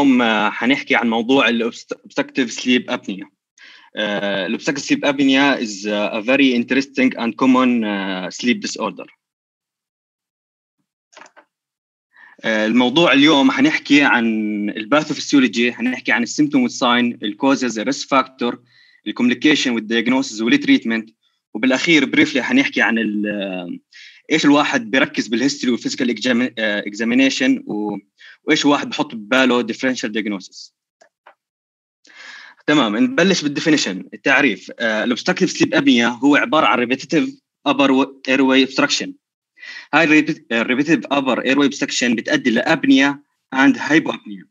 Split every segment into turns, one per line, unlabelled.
اليوم حنحكي عن موضوع ال obstructive sleep apnea ال obstructive sleep apnea is a very interesting and common sleep disorder. الموضوع اليوم حنحكي عن ال pathophysiology حنحكي عن السيمتوم والساين الكوزز الريسك فاكتور الكوميونيكيشن والدياجنوسيس والتريتمنت وبالأخير briefly حنحكي عن إيش الواحد بيركز بال history وال physical examination وإيش الواحد بحط بباله differential diagnosis تمام نبلش بال definition التعريف. ال obstructive sleep apnea هو عبارة عن repetitive upper airway obstruction هاي ال repetitive upper airway obstruction بتؤدي ل apnea and hypopnea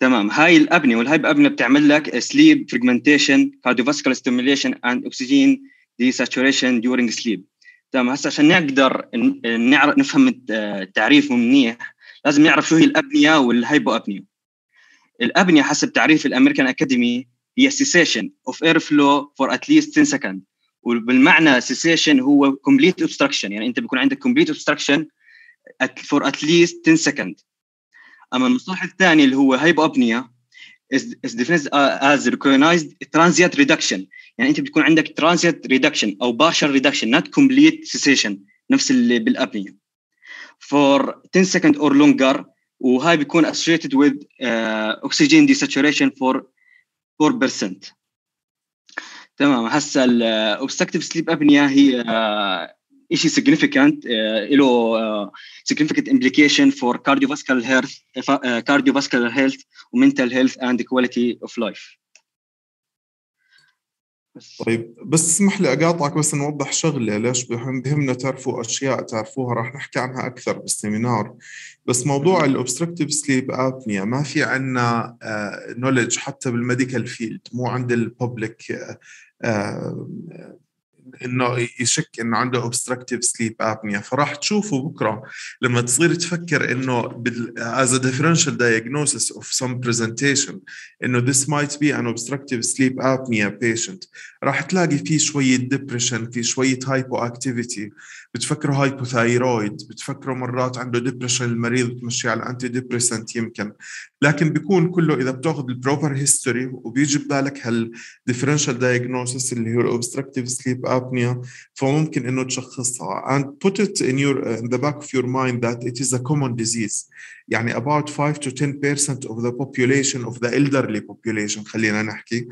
تمام هاي ال apnea وال hypopnea بتعمل لك sleep fragmentation cardiovascular stimulation and oxygen desaturation during sleep تمام هسه عشان نقدر نعرف نفهم التعريف منيح لازم نعرف شو هي ال apnea وال hypopnea ال apnea حسب تعريف ال American Academy هي cessation of air flow for at least 10 second وبالمعنى cessation هو complete obstruction يعني أنت بيكون عندك complete obstruction for at least 10 second أما المصطلح الثاني اللي هو hypopnea is defined as recognized transient reduction يعني أنت بتكون عندك transient reduction أو partial reduction not complete cessation نفس اللي بال apnea. For 10 second or longer وهاي بيكون associated with uh, oxygen desaturation for 4% تمام هسا ال obstructive sleep apnea هي uh, شيء significant uh, له uh, significant implication for cardiovascular health uh, cardiovascular health mental health and quality of life
طيب بس اسمح لي أقاطعك بس نوضح شغلة. ليش بهمنا تعرفوا أشياء تعرفوها؟ راح نحكي عنها أكثر بال seminar. بس موضوع ال obstructive sleep apnea ما في عندنا knowledge حتى بال medical field مو عند ال public انه يشك انه عنده obstructive sleep apnea فراح تشوفوا بكره لما تصير تفكر انه as a differential diagnosis of some presentation انه this might be an obstructive sleep apnea patient راح تلاقي فيه شوية depression في شوية hypoactivity بتفكروا hypothyroid بتفكروا مرات عنده depression المريض بتمشي على antidepressant يمكن. لكن بيكون كله إذا بتاخذ ال proper history وبيجي ببالك هال differential diagnosis اللي هو ال obstructive sleep apnea فممكن إنه تشخصها. And put it in your in the back of your mind that it is a common disease. يعني about 5 to 10% of the population of the elderly population خلينا نحكي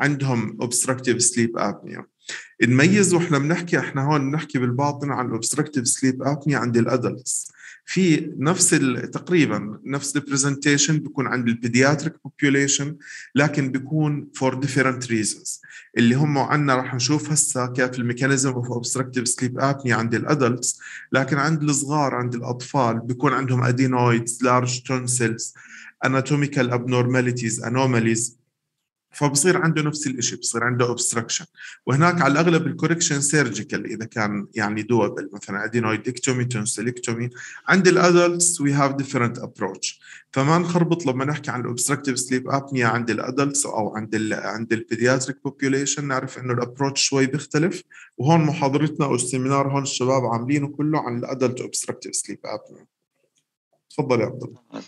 عندهم obstructive sleep apnea. نميز وإحنا بنحكي إحنا هون بنحكي بالباطن عن ال obstructive sleep apnea عند ال adults في نفس تقريبا نفس ال presentation بيكون عند ال pediatric population لكن بيكون for different reasons اللي هم عندنا رح نشوف هسه كيف ال mechanism of obstructive sleep apnea عند ال adults لكن عند الصغار عند الأطفال بيكون عندهم adenoids large tonsils anatomical abnormalities anomalies. فبصير عنده نفس الشيء بصير عنده obstruction وهناك على الأغلب ال correction surgical إذا كان يعني double مثلا adenoidectomy tonsillectomy عند ال adults we have different approach فما نخربط لما نحكي عن ال obstructive sleep apnea عند ال adults أو عند ال عند ال pediatric population نعرف إنه ال approach شوي بيختلف. وهون محاضرتنا أو ال seminar هون الشباب عاملينه كله عن ال adult obstructive sleep apnea تفضل يا عبد الله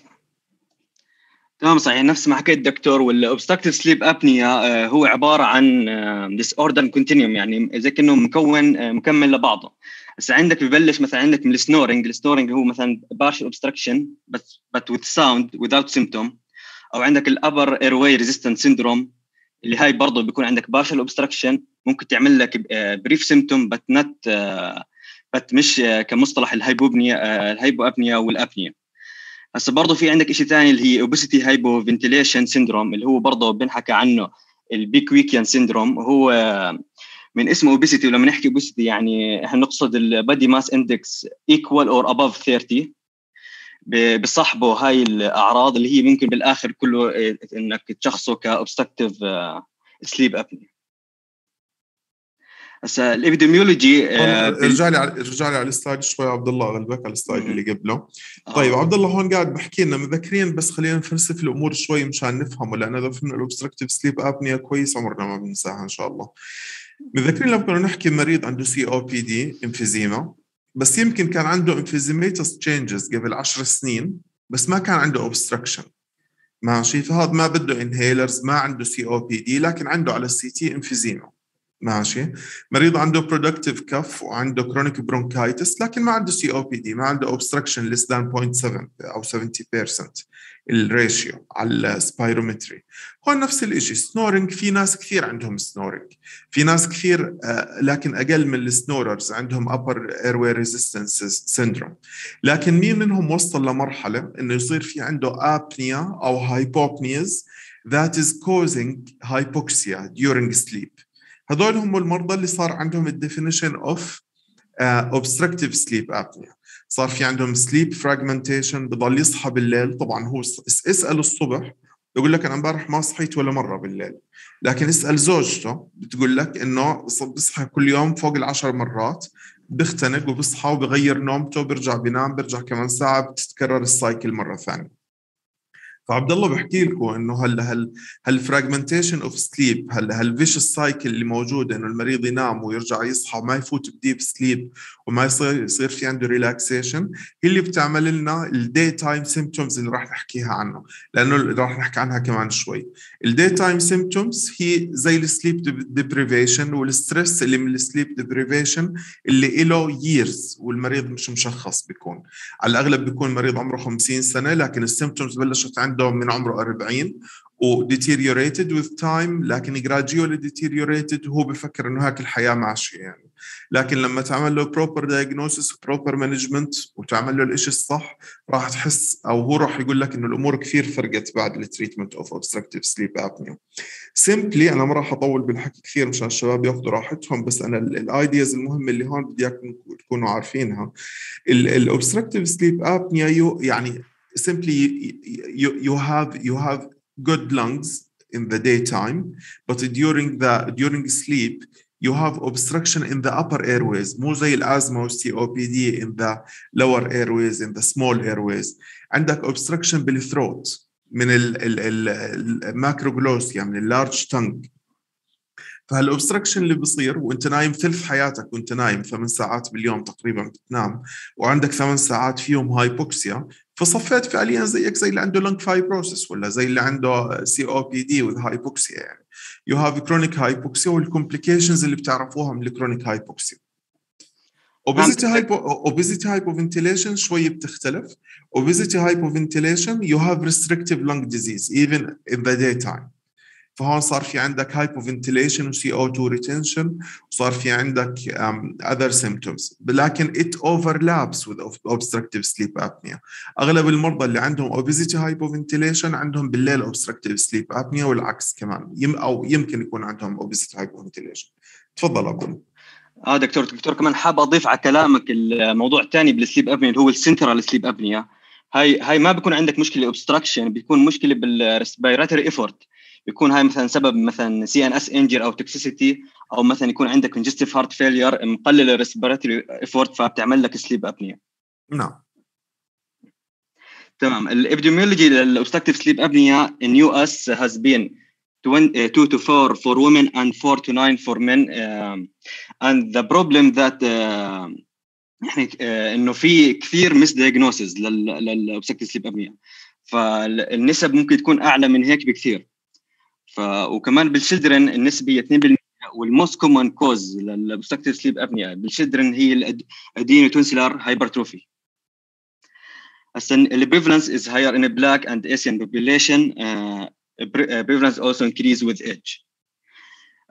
تمام صحيح. نفس ما حكيت دكتور وال obstructive sleep apnea هو عبارة عن disorder continuum يعني زي كأنه مكون مكمل لبعضه. بس عندك ببلش مثلا عندك من ال snoring ال snoring هو مثلا partial obstruction بس but with sound without symptom أو عندك ال upper airway resistance syndrome اللي هاي برضه بيكون عندك partial obstruction ممكن تعمل لك brief symptom but not but مش كمصطلح ال hypopnea ال hypoapnea وال apnea هسه برضه في عندك شيء ثاني اللي هي obesity hypoventilation syndrome اللي هو برضه بنحكى عنه ال Pickwickian syndrome هو من اسمه obesity ولما نحكي obesity يعني إحنا نقصد ال body mass index equal or above 30 بصاحبه هاي الأعراض اللي هي ممكن بالآخر كله إنك تشخصه ك obstructive sleep apnea هسا ال epidemiology
ارجع لي ارجع لي على ال slide شوي عبد الله غلبك على ال slide اللي قبله. طيب آه. عبد الله هون قاعد بحكي لنا مذكرين بس خلينا نفلسف الأمور شوي مشان نفهمه لأن إذا فهمنا ال obstructive sleep apnea كويس عمرنا ما بننساها إن شاء الله. مذكرين لما كنا نحكي مريض عنده COPD emphysema بس يمكن كان عنده emphysematous changes قبل 10 سنين بس ما كان عنده obstruction ماشي؟ فهذا ما بده inhalers ما عنده COPD لكن عنده على ال CT emphysema ماشي. مريض عنده productive cough وعنده chronic bronchitis لكن ما عنده COPD ما عنده obstruction less than 0.7 أو 70% ال ratio على ال spirometry هو نفس الشيء snoring في ناس كثير عندهم snoring في ناس كثير آه، لكن أقل من ال snorers عندهم upper airway resistance syndrome. لكن مين منهم وصل لمرحلة إنه يصير في عنده apnea أو hypopneas that is causing hypoxia during sleep هذول هم المرضى اللي صار عندهم ال definition of obstructive sleep apnea. صار في عندهم sleep fragmentation بضل يصحى بالليل. طبعا هو اسأل الصبح يقول لك أنا امبارح ما صحيت ولا مرة بالليل. لكن اسأل زوجته بتقول لك إنه بيصحى كل يوم فوق العشر مرات بيختنق وبيصحى وبغير نومته بيرجع بينام بيرجع كمان ساعة بتتكرر ال cycle مرة ثانية. فعبد الله بحكي لكم إنه هال هال هال fragmentation of sleep هال هال vicious cycle اللي موجوده إنه المريض ينام ويرجع يصحى وما يفوت ب deep sleep وما يصير يصير في عنده relaxation هي اللي بتعمل لنا ال daytime symptoms اللي راح نحكيها عنه لأنه راح نحكي عنها كمان شوي. ال daytime symptoms هي زي ال sleep deprivation وال stress اللي من ال sleep deprivation اللي له years والمريض مش مشخص بيكون. على الأغلب بيكون مريض عمره 50 سنة لكن ال symptoms بلشت عنده من عمره 40 و deteriorated with time لكن gradually deteriorated وهو بفكر إنه هيك الحياة ماشية يعني. لكن لما تعمل له proper diagnosis proper management وتعمل له الشيء الصح راح تحس أو هو راح يقول لك إنه الأمور كثير فرقت بعد ال treatment of obstructive sleep apnea. simply أنا ما راح أطول بالحكي كثير مشان الشباب ياخذوا راحتهم بس أنا ال ideas المهمة اللي هون بدي إياكم تكونوا عارفينها. ال obstructive sleep apnea يعني simply you, you have you have good lungs in the daytime but during the during sleep you have obstruction in the upper airways. مو زي الازمه وال COPD in the lower airways in the small airways. عندك obstruction بال throat من ال macroglossia من ال large tongue فهال obstruction اللي بيصير وأنت نايم ثلث حياتك وأنت نايم ثمان ساعات باليوم تقريبا بتنام وعندك ثمان ساعات فيهم hypoxia فصفيت فعليا زيك زي اللي عنده lung fibrosis ولا زي اللي عنده COPD with hypoxia يعني you have chronic hypoxia وال complications اللي بتعرفوها من ال chronic hypoxia obesity hypo obesity hypoventilation شوي بتختلف. Obesity hypoventilation you have restrictive lung disease even in the daytime. فهون صار في عندك hypoventilation و CO2 retention وصار في عندك other symptoms. لكن it overlaps with obstructive sleep apnea. أغلب المرضى اللي عندهم obesity hypoventilation عندهم بالليل obstructive sleep apnea والعكس كمان. يم أو يمكن يكون عندهم obesity hypoventilation. تفضل عبد
آه دكتور. دكتور كمان حاب أضيف على كلامك الموضوع الثاني بال sleep apnea اللي هو ال central sleep apnea هاي هاي ما بيكون عندك مشكلة obstruction بيكون مشكلة بال respiratory effort يكون هاي مثلا سبب مثلا CNS injury أو toxicity أو مثلا يكون عندك congestive heart failure مقلل ال respiratory effort فبتعمل لك sleep apnea
نعم.
تمام. ال epidemiology لل obstructive sleep apnea in US has been 2 to 4 for women and 4 to 9 for men. Um, and the problem that uh, يعني uh, إنه في كثير misdiagnosis لل obstructive sleep apnea فالنسب ممكن تكون أعلى من هيك بكثير. ف وكمان بال children النسبة 2% وال most common cause لل obstructive sleep apnea بال children هي ال adenotonsillar hypertrophy هسه ال prevalence is higher in black and Asian population prevalence also increase with age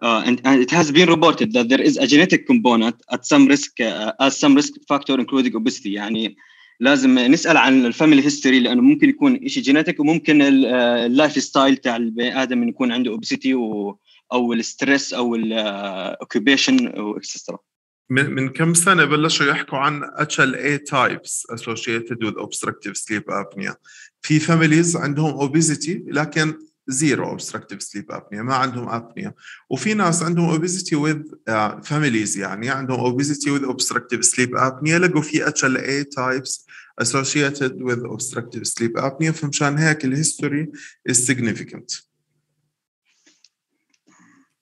Uh, and, and it has been reported that there is a genetic component at some risk uh, as some risk factor including obesity. يعني uh, لازم نسأل عن ال family history لأنه ممكن يكون شيء genetic وممكن ال lifestyle تاع البني آدم يكون عنده obesity أو ال stress أو ال occupation و extra
من من كم سنة بلشوا يحكوا عن HLA types associated with obstructive sleep apnea في families عندهم obesity لكن zero obstructive sleep apnea ما عندهم apnea وفي ناس عندهم obesity with families يعني عندهم obesity with obstructive sleep apnea لقوا في HLA types associated with obstructive sleep apnea فمشان هيك ال history is significant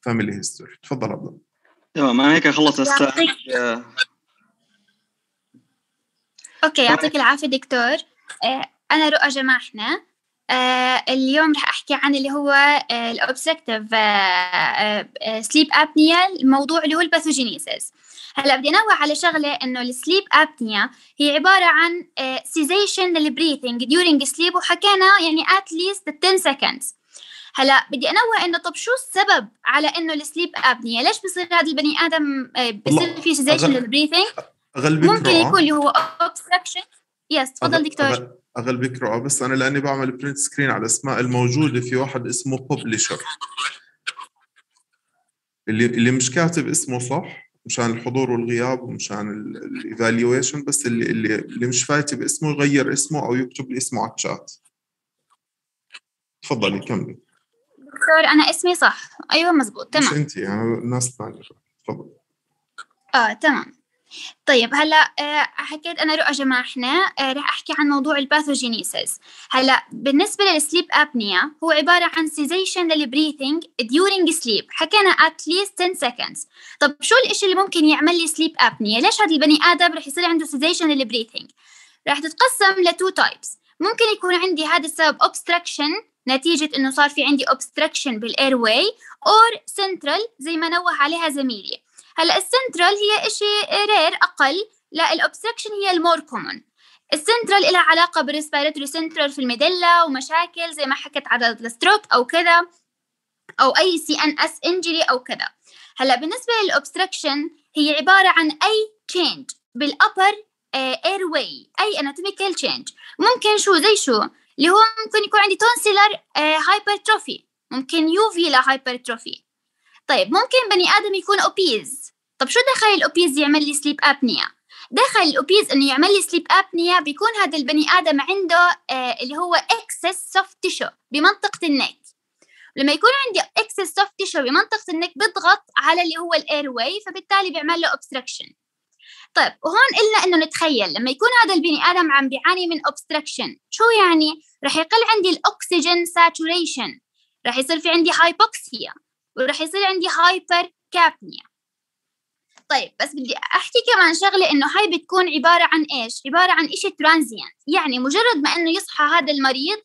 family history تفضل عبد الله.
تمام أنا هيك خلص
آه. okay يعطيك العافية دكتور. آه، أنا رؤى جماحنا. اليوم رح أحكي عن اللي هو ال obstructive sleep apnea الموضوع اللي هو ال pathogenesis هلأ بدي أنوه على شغلة إنه ال sleep apnea هي عبارة عن cessation لل breathing during sleep وحكينا يعني at least 10 seconds هلأ بدي أنوه إنه طب شو السبب على إنه ال sleep apnea ليش بصير هذا البني آدم بصير في cessation لل breathing ممكن يكون اللي هو obstruction yes تفضل دكتور.
اغلبك رؤى بس أنا لأني بعمل print screen على اسماء الموجودة في واحد اسمه ببلشر اللي اللي مش كاتب اسمه صح؟ مشان الحضور والغياب ومشان ال evaluation بس اللي اللي اللي مش فايت باسمه يغير اسمه أو يكتب لي اسمه على الشات تفضلي كملي.
دكتور أنا اسمي صح. أيوه مزبوط. تمام.
مش انت يعني الناس الثانية تفضل
آه تمام. طيب هلأ آه، حكيت أنا رؤى جماحنا آه، رح أحكي عن موضوع ال pathogenesis. هلأ بالنسبة لل sleep apnea هو عبارة عن cessation لل breathing during sleep. حكينا at least 10 seconds. طب شو الإشي اللي ممكن يعمل لي sleep apnea ليش هذا البني آدم رح يصير عنده cessation لل breathing رح تتقسم ل two types ممكن يكون عندي هذا السبب obstruction نتيجة إنه صار في عندي obstruction بال airway or central زي ما نوه عليها زميلي. هلا السنترال هي إشي rare أقل لا ال obstruction هي ال more common ال central لها علاقة بال respiratory center في ال medulla ومشاكل زي ما حكت على ال stroke أو كذا أو أي CNS injury أو كذا. هلا بالنسبة لل obstruction هي عبارة عن أي change بال upper airway أي anatomical change ممكن شو زي شو اللي هو ممكن يكون عندي tonsillar hypertrophy ممكن uvula hypertrophy طيب ممكن بني آدم يكون obese طب شو دخل ال obese يعمل لي sleep apnea دخل ال obese إنه يعمل لي sleep apnea بيكون هذا البني آدم عنده آه اللي هو excess soft tissue بمنطقة ال neck. لما يكون عندي excess soft tissue بمنطقة ال neck بيضغط على اللي هو ال airway فبالتالي بيعمل له obstruction طيب وهون قلنا إنه نتخيل لما يكون هذا البني آدم عم بيعاني من obstruction شو يعني؟ رح يقل عندي ال oxygen saturation رح يصير في عندي hypoxia ورح يصير عندي hypercapnia طيب بس بدي أحكي كمان شغلة إنه هاي بتكون عبارة عن إيش؟ عبارة عن إشي transient يعني مجرد ما إنه يصحى هذا المريض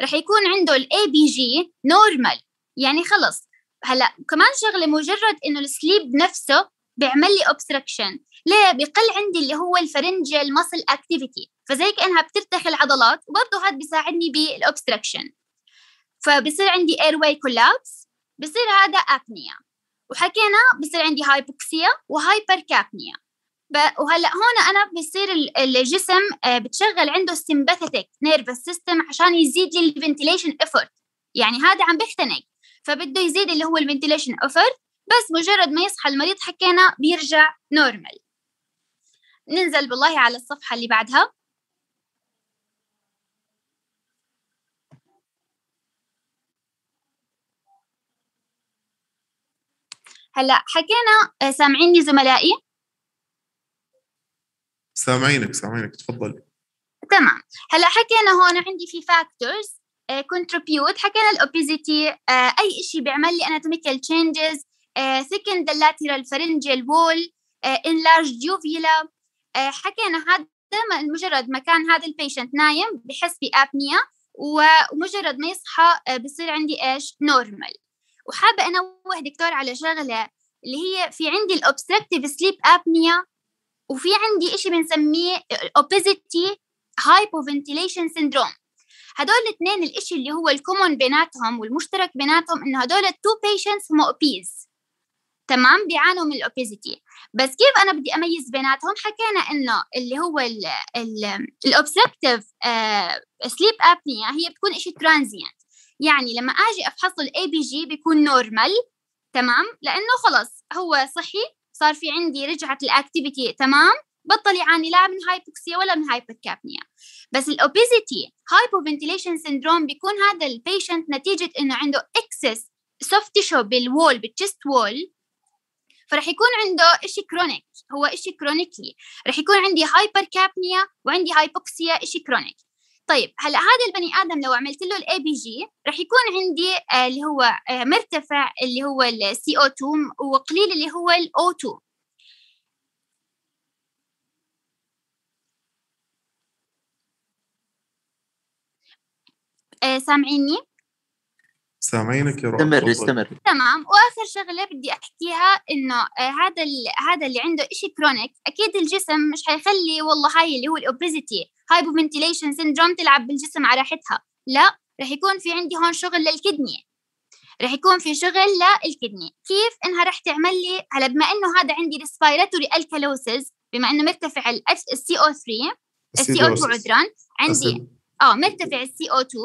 رح يكون عنده ال ABG normal يعني خلص. هلأ كمان شغلة مجرد إنه ال sleep نفسه بيعمل لي obstruction ليه؟ بيقل عندي اللي هو ال pharyngeal muscle activity فزي كانها بترتخي العضلات وبرضه هذا بيساعدني بال obstruction فبصير عندي airway collapse بصير هذا apnea وحكينا بصير عندي hypoxia و hypercapnia وهلأ هون أنا بصير الجسم آه، بتشغل عنده ال sympathetic nervous system عشان يزيد لي ال ventilation effort يعني هذا عم بيختنق. فبده يزيد اللي هو ال ventilation effort بس مجرد ما يصحى المريض حكينا بيرجع normal ننزل بالله على الصفحة اللي بعدها. هلا حكينا آه، سامعيني زملائي؟
سامعينك سامعينك تفضلي.
تمام. هلا حكينا هون عندي في factors contribute حكينا ال obesity آه، أي شيء بيعمل لي anatomical changes thicken the lateral pharyngeal wall enlarged uvula حكينا هذا مجرد ما كان هذا ال patient نايم بحس ب apnea ومجرد ما يصحى بصير عندي إيش؟ normal وحابة أنوه دكتور على شغلة اللي هي في عندي ال obstructive sleep apnea وفي عندي إشي بنسميه obesity hypoventilation syndrome. هدول الاثنين الإشي اللي هو ال common بيناتهم والمشترك بيناتهم إنه هدول ال two patients هم obese. تمام؟ بيعانوا من ال obesity بس كيف أنا بدي أميز بيناتهم؟ حكينا إنه اللي هو ال obstructive sleep apnea هي بتكون شيء transient يعني لما آجي أفحص ال ABG بيكون normal تمام؟ لأنه خلص هو صحي صار في عندي رجعت ال activity تمام؟ بطل يعاني لا من hypoxia ولا من hypercapnia بس ال obesity hypoventilation syndrome بيكون هذا ال patient نتيجة إنه عنده excess soft tissue بال wall بال chest wall فرح يكون عنده إشي chronic هو إشي chronically رح يكون عندي hypercapnia وعندي hypoxia إشي chronic طيب هلأ هذا البني آدم لو عملت له ال ABG رح يكون عندي آه اللي هو آه مرتفع اللي هو ال CO2 وقليل اللي هو ال O2 آه سامعيني؟
سامعينك يا رؤى
استمر. استمر
تمام وآخر شغلة بدي أحكيها إنه آه هذا ال- هذا اللي عنده إشي chronic أكيد الجسم مش حيخلي والله هاي اللي هو ال obesity hypoventilation syndrome تلعب بالجسم على راحتها لا رح يكون في عندي هون شغل لل kidney رح يكون في شغل لل kidney كيف إنها رح تعمل لي هلا بما إنه هذا عندي respiratory alkalosis بما إنه مرتفع ال CO3 ال CO2
acidosis.
عذرا عندي. آه مرتفع ال CO2 فال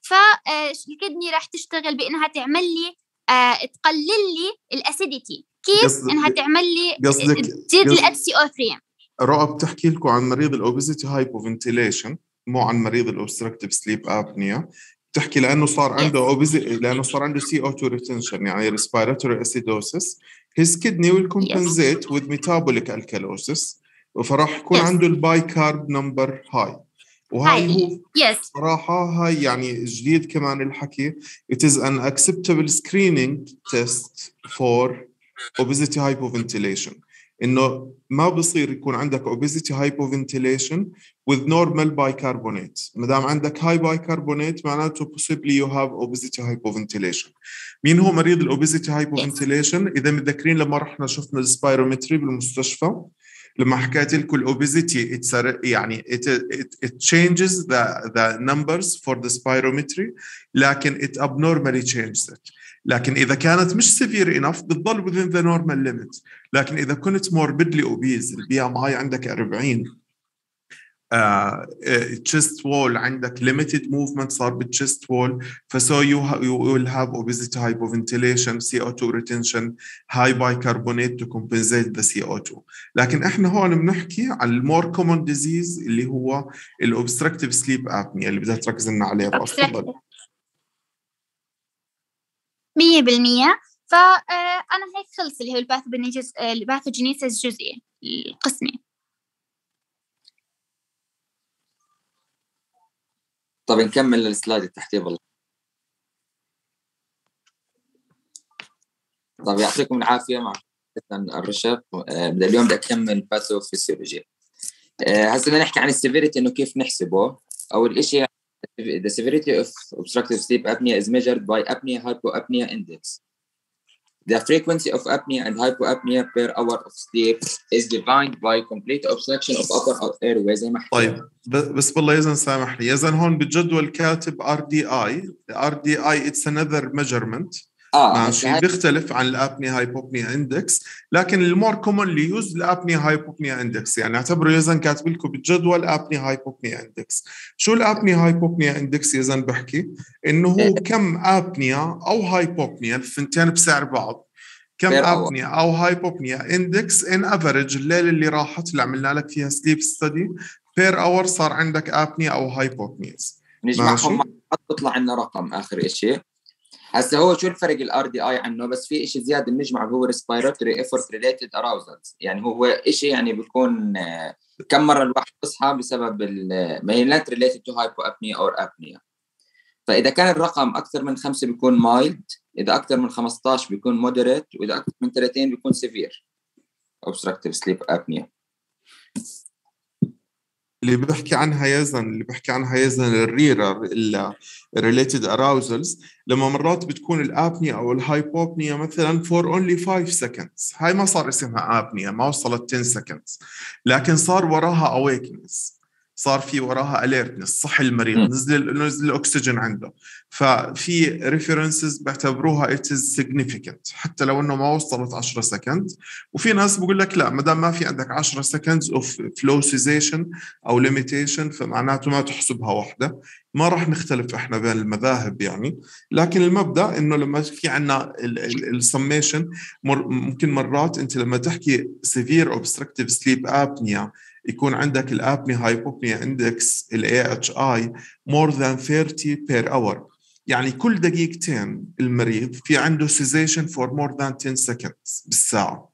kidney راح تشتغل بإنها تعمل لي آه تقلل لي ال acidity.
كيف؟
إنها تعمل لي
قصدك-
تزيد ال HCO3
رؤى بتحكي لكم عن مريض ال obesity hypoventilation مو عن مريض ال obstructive sleep apnea بتحكي لأنه صار. عنده obesity لأنه صار عنده CO2 retention يعني respiratory acidosis his kidney will compensate with metabolic alkalosis. فراح يكون
Yes.
عنده ال bicarb number high وهاي
هاي
هو
yes
صراحة هاي يعني جديد كمان الحكي it is an acceptable screening test for obesity hypoventilation إنه ما بصير يكون عندك obesity hypoventilation with normal bicarbonate ما دام عندك high bicarbonate معناته possibly you have obesity hypoventilation مين هو مريض الobesity hypoventilation إذا متذكرين لما رحنا شفنا السبايرومتري بالمستشفى لما حكيت لكم الاوبيزيتي it's a- يعني it, it, changes the, the numbers for the spirometry لكن it abnormally changes it لكن اذا كانت مش severe enough بتضل within the normal limit لكن اذا كنت morbidly obese ال BMI عندك 40 chest wall عندك limited movement صار بال chest wall ف so you, ha- you will have obesity hypoventilation CO2 retention high bicarbonate to compensate the CO2 لكن إحنا هون بنحكي عن ال more common disease اللي هو ال obstructive sleep apnea اللي بدها تركز لنا عليه تفضل.
مية بالمية. فأنا هيك خلص اللي هو ال pathogenesis ال pathogenesis الجزئي القسمي
طب نكمل ال slide اللي تحتيه والله. طب يعطيكم العافية مع الرشب آه، بدي اليوم بدي اكمل pathophysiology هسه بدنا نحكي عن ال severity إنه كيف نحسبه. أول شيء the severity of obstructive sleep apnea is measured by apnea hypoapnea index. the frequency of apnea and hypoapnea per hour of sleep is defined by complete obstruction of upper airway زي ما حكينا
طيب ب- بس بالله يزن سامحني يزن هون بالجدول كاتب ار دي اي ار دي اي اتس انذر ميجرمنت ماشي.
هسه هاي-
بيختلف عن ال apnea hypopnea index لكن ال more commonly used ال apnea hypopnea index. يعني اعتبروا يزن كاتب لكم بالجدول apnea hypopnea index. شو ال apnea hypopnea index يزن بحكي؟ إنه هو كم apnea أو hypopnea الثنتين بسعر بعض. كم. apnea أو hypopnea index in average الليلة اللي راحت اللي عملنا لك فيها sleep study per hour صار عندك apnea أو hypopneas
نجمعهم. مع بعض بيطلع لنا رقم آخر شيء هسه هو شو الفرق ال RDI عنه؟ بس في شيء زيادة بنجمع هو respiratory effort related arousals يعني هو شيء يعني بيكون آه، كم مرة الواحد بيصحى بسبب ما هي not related to hypopnea or apnea فإذا كان الرقم أكثر من خمسة بيكون mild إذا أكثر من 15 بيكون moderate وإذا أكثر من 30 بيكون severe obstructive sleep apnea.
اللي بحكي عنها يزن اللي بحكي عنها يزن ال RERA ال related arousals لما مرات بتكون ال apnea أو ال hypopnea مثلا for only 5 seconds. هاي ما صار اسمها apnea ما وصلت 10 seconds. لكن صار وراها awakeness. صار في وراها alertness صح المريض. نزل نزل الأكسجين عنده. ففي references بيعتبروها it is significant حتى لو إنه ما وصلت 10 second وفي ناس بقول لك لا ما دام ما في عندك 10 seconds of flow cessation أو limitation فمعناته ما تحسبها واحدة. ما راح نختلف إحنا بين المذاهب يعني. لكن المبدأ إنه لما في عندنا السميشن ممكن مرات أنت لما تحكي severe obstructive sleep apnea يكون عندك ال apnea hypopnea index ال AHI more than 30 per hour. يعني كل دقيقتين المريض في عنده cessation for more than 10 seconds بالساعة.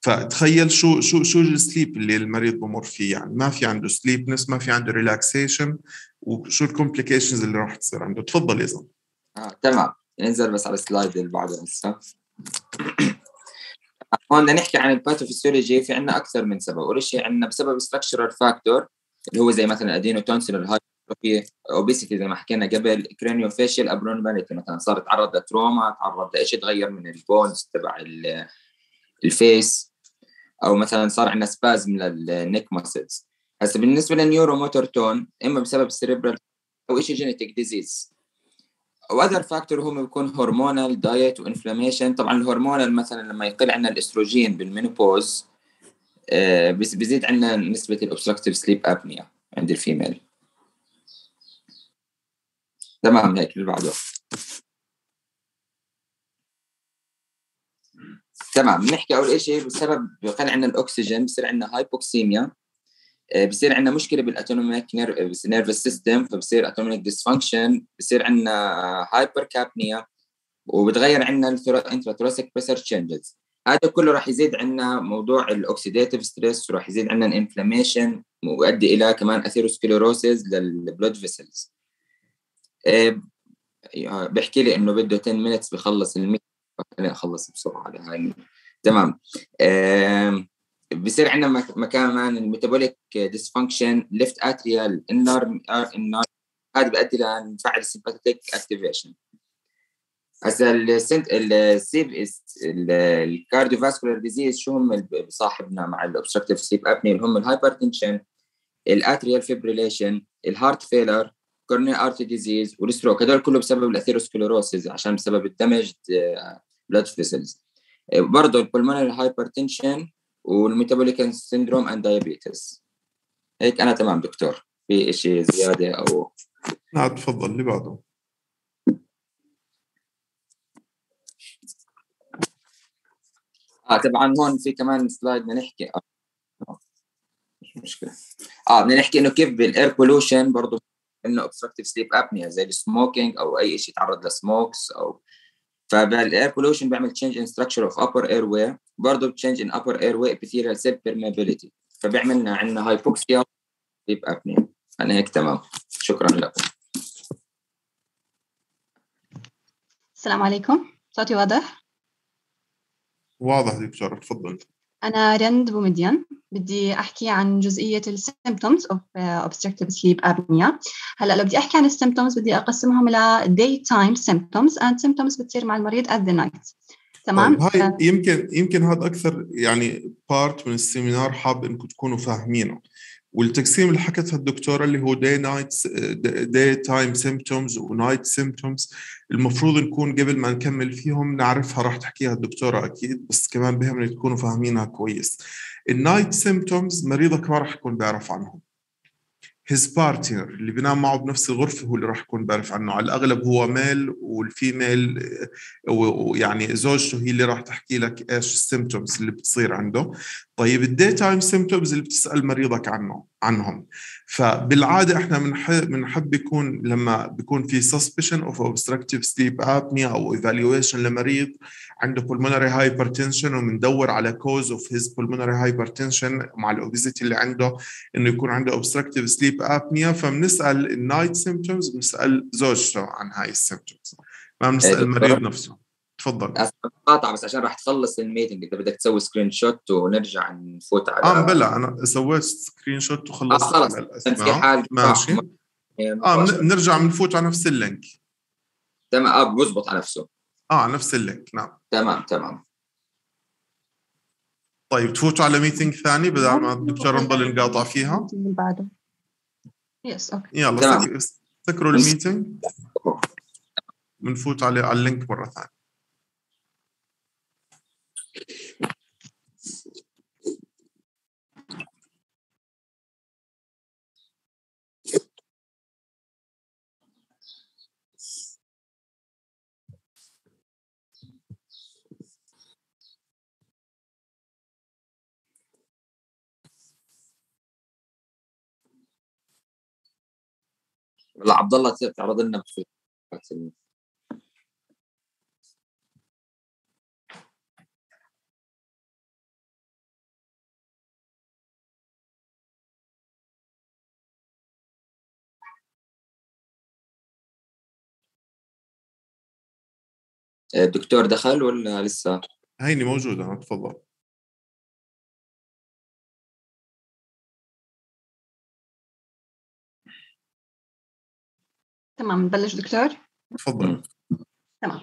فتخيل شو شو شو ال sleep اللي المريض بمر فيه. يعني ما في عنده sleepiness ما في عنده relaxation وشو ال complications اللي راح تصير عنده. تفضل يا زلمة.
آه، تمام. ننزل بس على ال slide اللي بعده. هون بدنا نحكي عن ال pathophysiology في عندنا أكثر من سبب. أول شيء عندنا بسبب structural factor اللي هو زي مثلا adenotonsillar في obesity زي ما حكينا قبل craniofacial abnormality مثلا صار تعرض ل trauma تعرض لايش تغير من ال bones تبع ال face أو مثلا صار عندنا spasm لل neck muscles هسه بالنسبة لل neuromotor tone إما بسبب ال cerebral أو شيء genetic disease و other factor هم بيكون hormonal diet و inflammation طبعا ال hormonal مثلا لما يقل عندنا الأستروجين بال menopause آه بيزيد عندنا نسبة ال obstructive sleep apnea عند ال female. تمام هيك اللي بعده تمام بنحكي أول شيء بسبب بقل عندنا الأكسجين بصير عندنا hypoxemia بصير عندنا مشكلة بال autonomic nervous system فبصير autonomic dysfunction بصير عندنا hypercapnia وبتغير عندنا ال intrathoracic pressure changes هذا كله راح يزيد عندنا موضوع ال oxidative stress وراح يزيد عندنا ال inflammation ويؤدي إلى كمان atherosclerosis لل blood vessels بحكي لي إنه بده 10 minutes بخلص ال meet خليني اخلص بسرعة على هاي تمام. بصير عندنا كمان ال metabolic dysfunction left atrial انر انر هذا بيؤدي لنفعل ال sympathetic activation هسا السنت السيف ال cardiovascular disease شو هم بصاحبنا مع ال obstructive sleep apnea اللي هم الهايبرتنشن الاتريال فيبريليشن الهارت فيلر كورنيا ارتي ديزيز والستروك هدول كله بسبب ال atherosclerosis عشان بسبب ال damage blood vessels برضه ال pulmonary hypertension وال metabolic syndrome and diabetes هيك أنا تمام دكتور. في شيء زيادة أو
نعم تفضل اللي بعده.
آه طبعا هون في كمان slide بدنا نحكي. آه. مش مشكلة. آه بدنا نحكي إنه كيف بال air pollution برضه إنه obstructive sleep apnea زي ال smoking أو أي شيء يتعرض ل smokes أو فبال air pollution بيعمل change in structure of upper airway برضه change in upper airway epithelial cell permeability. فبيعمل لنا عندنا hypoxia sleep apnea أنا هيك تمام. شكرا لكم.
السلام عليكم. صوتي واضح؟
واضح دكتور تفضل.
أنا رند بومديان بدي أحكي عن جزئية ال symptoms of obstructive sleep apnea. هلأ لو بدي أحكي عن ال symptoms بدي أقسمهم إلى daytime symptoms and symptoms بتصير مع المريض at the night. تمام؟
طيب هاي يمكن يمكن هذا أكثر يعني part من ال seminar حاب إنكم تكونوا فاهمينه. والتقسيم اللي حكتها الدكتورة اللي هو day night daytime symptoms و night symptoms المفروض نكون قبل ما نكمل فيهم نعرفها راح تحكيها الدكتورة أكيد بس كمان بهمني تكونوا فاهمينها كويس. ال night symptoms مريضك ما راح يكون بيعرف عنهم. his partner اللي بينام معه بنفس الغرفة هو اللي راح يكون بيعرف عنه. على الأغلب هو male وال female ويعني زوجته هي اللي راح تحكي لك إيش ال symptoms اللي بتصير عنده. طيب ال daytime symptoms اللي بتسأل مريضك عنه. عنهم. فبالعادة إحنا بنحب بنحب يكون لما بيكون في suspicion of obstructive sleep apnea أو evaluation لمريض عنده pulmonary hypertension وبندور على cause of his pulmonary hypertension مع ال obesity اللي عنده إنه يكون عنده obstructive sleep apnea فبنسأل ال night symptoms بنسأل زوجته عن هاي ال symptoms ما بنسأل المريض نفسه. تفضل.
قاطع بس عشان راح تخلص ال meeting انت بدك تسوي screenshot ونرجع نفوت على
آه بلا أنا سويت screenshot وخلصت
آه خلص.
على الاسماء ماشي. آه بنرجع بنفوت على نفس ال link.
تمام. آه بزبط على نفسه.
آه على نفس ال link نعم.
تمام تمام.
طيب تفوتوا على meeting ثاني بدل ما الدكتور نضل نقاطع فيها؟
اللي بعده. yes okay
يلا سكروا ال meeting. بنفوت على على ال link مرة ثانية.
والله عبد الله تعرض لنا في الدكتور دخل ولا لسه؟
هيني موجودة تفضل.
تمام نبلش دكتور؟
تفضل.
تمام.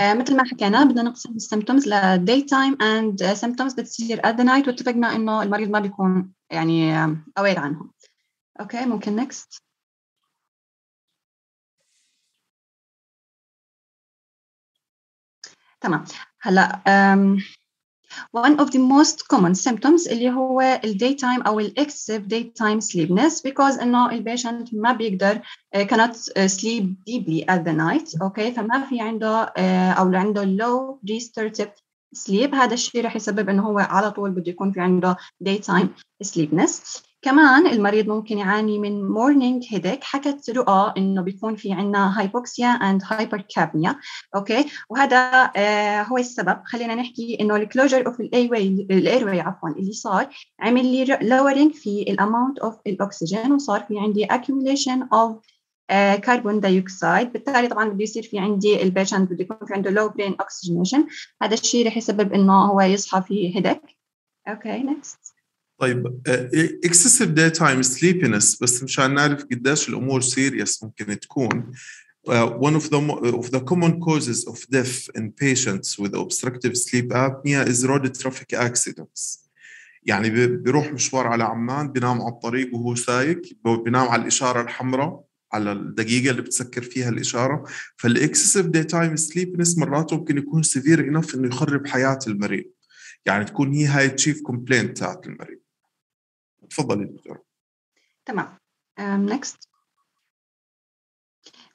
آه مثل ما حكينا بدنا نقسم ال symptoms ل daytime and uh, symptoms بتصير at the night. واتفقنا إنه المريض ما بيكون يعني aware عنهم. okay ممكن next. تمام هلا um, one of the most common symptoms اللي هو ال daytime أو ال excessive daytime sleepiness because إنه ال patient ما بيقدر uh, cannot uh, sleep deeply at the night okay فما في عنده uh, أو عنده low restorative sleep هذا الشيء رح يسبب إنه هو على طول بده يكون في عنده daytime sleepiness كمان المريض ممكن يعاني من morning headache حكت رؤى إنه بيكون في عندنا hypoxia and hypercapnia. okay؟ وهذا آه هو السبب. خلينا نحكي إنه ال closure of ال airway ال airway عفوا اللي صار عمل لي lowering في ال amount of الاكسجين وصار في عندي accumulation of carbon dioxide بالتالي طبعا بده يصير في عندي ال patient بده يكون في عنده low brain oxygenation. هذا الشيء رح يسبب إنه هو يصحى في headache. okay next.
طيب excessive daytime sleepiness بس مشان نعرف قديش الأمور serious ممكن تكون. uh, one of the of the common causes of death in patients with obstructive sleep apnea is road traffic accidents. يعني بيروح مشوار على عمان بينام على الطريق وهو سايق بينام على الإشارة الحمراء على الدقيقة اللي بتسكر فيها الإشارة. فال excessive daytime sleepiness مرات ممكن يكون severe enough إنه يخرب حياة المريض. يعني تكون هي هاي ال chief complaint تاعت المريض. تفضلي دكتور
تمام. um, next.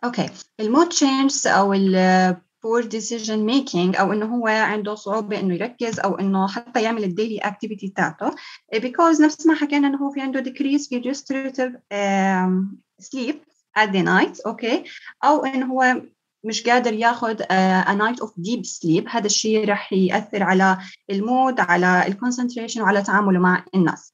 okay ال mood changes أو poor decision making أو إنه هو عنده صعوبة إنه يركز أو إنه حتى يعمل ال daily activity تاعته. Because نفس ما حكينا إنه هو في عنده decrease في restorative um, sleep at the night. okay أو إنه هو مش قادر ياخذ a night of deep sleep. هذا الشيء رح يأثر على ال mood على ال concentration وعلى تعامله مع الناس.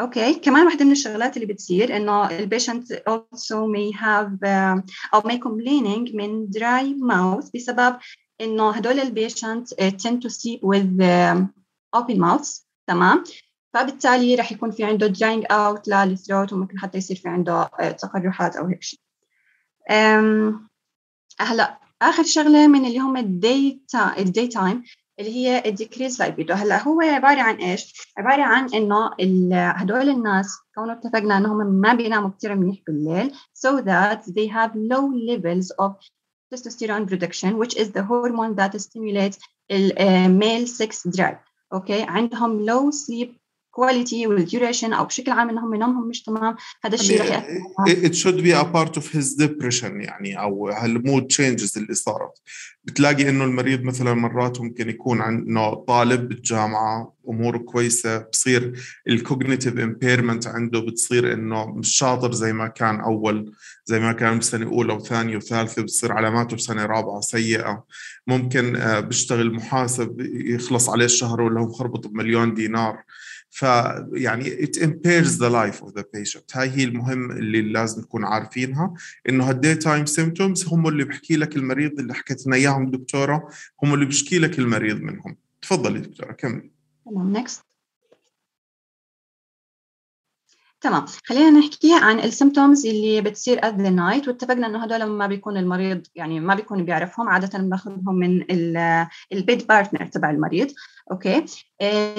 okay كمان واحدة من الشغلات اللي بتصير إنه ال patient also may have uh, أو may complaining من dry mouth بسبب إنه هدول ال patient uh, tend to sleep with uh, open mouths. تمام؟ فبالتالي رح يكون في عنده drying out لل throat وممكن حتى يصير في عنده uh, تقرحات أو هيك شيء. Um, هلا آخر شغلة من اللي هم الدي ال day time اللي هي ال decrease libido هلا هو عبارة عن إيش؟ عبارة عن إنه هدول الناس كونه اتفقنا إنهم ما بيناموا كثير منيح بالليل so that they have low levels of testosterone production which is the hormone that stimulates the male sex drive. okay عندهم low sleep quality وال duration أو بشكل عام إنهم نومهم مش تمام هذا الشيء رح يأثر
it should be a part of his depression يعني أو هال mood changes اللي صارت. بتلاقي إنه المريض مثلا مرات ممكن يكون عنده طالب بالجامعة أموره كويسة بصير ال cognitive impairment عنده بتصير إنه مش شاطر زي ما كان أول زي ما كان بسنة أولى وثانية وثالثة بتصير علاماته بسنه رابعة سيئة. ممكن بيشتغل محاسب يخلص عليه الشهر ولا هو مخربط بمليون دينار. فيعني it impairs the life of the patient. هاي هي المهم اللي لازم نكون عارفينها إنه هال day time symptoms هم اللي بحكي لك المريض اللي حكت لنا إياهم الدكتوره هم اللي بيشكي لك المريض منهم. تفضلي دكتورة كملي.
تمام next تمام. خلينا نحكي عن ال symptoms اللي بتصير at the night واتفقنا إنه هدول ما بيكون المريض يعني ما بيكون بيعرفهم عادة بناخذهم من ال bed partner تبع المريض. okay؟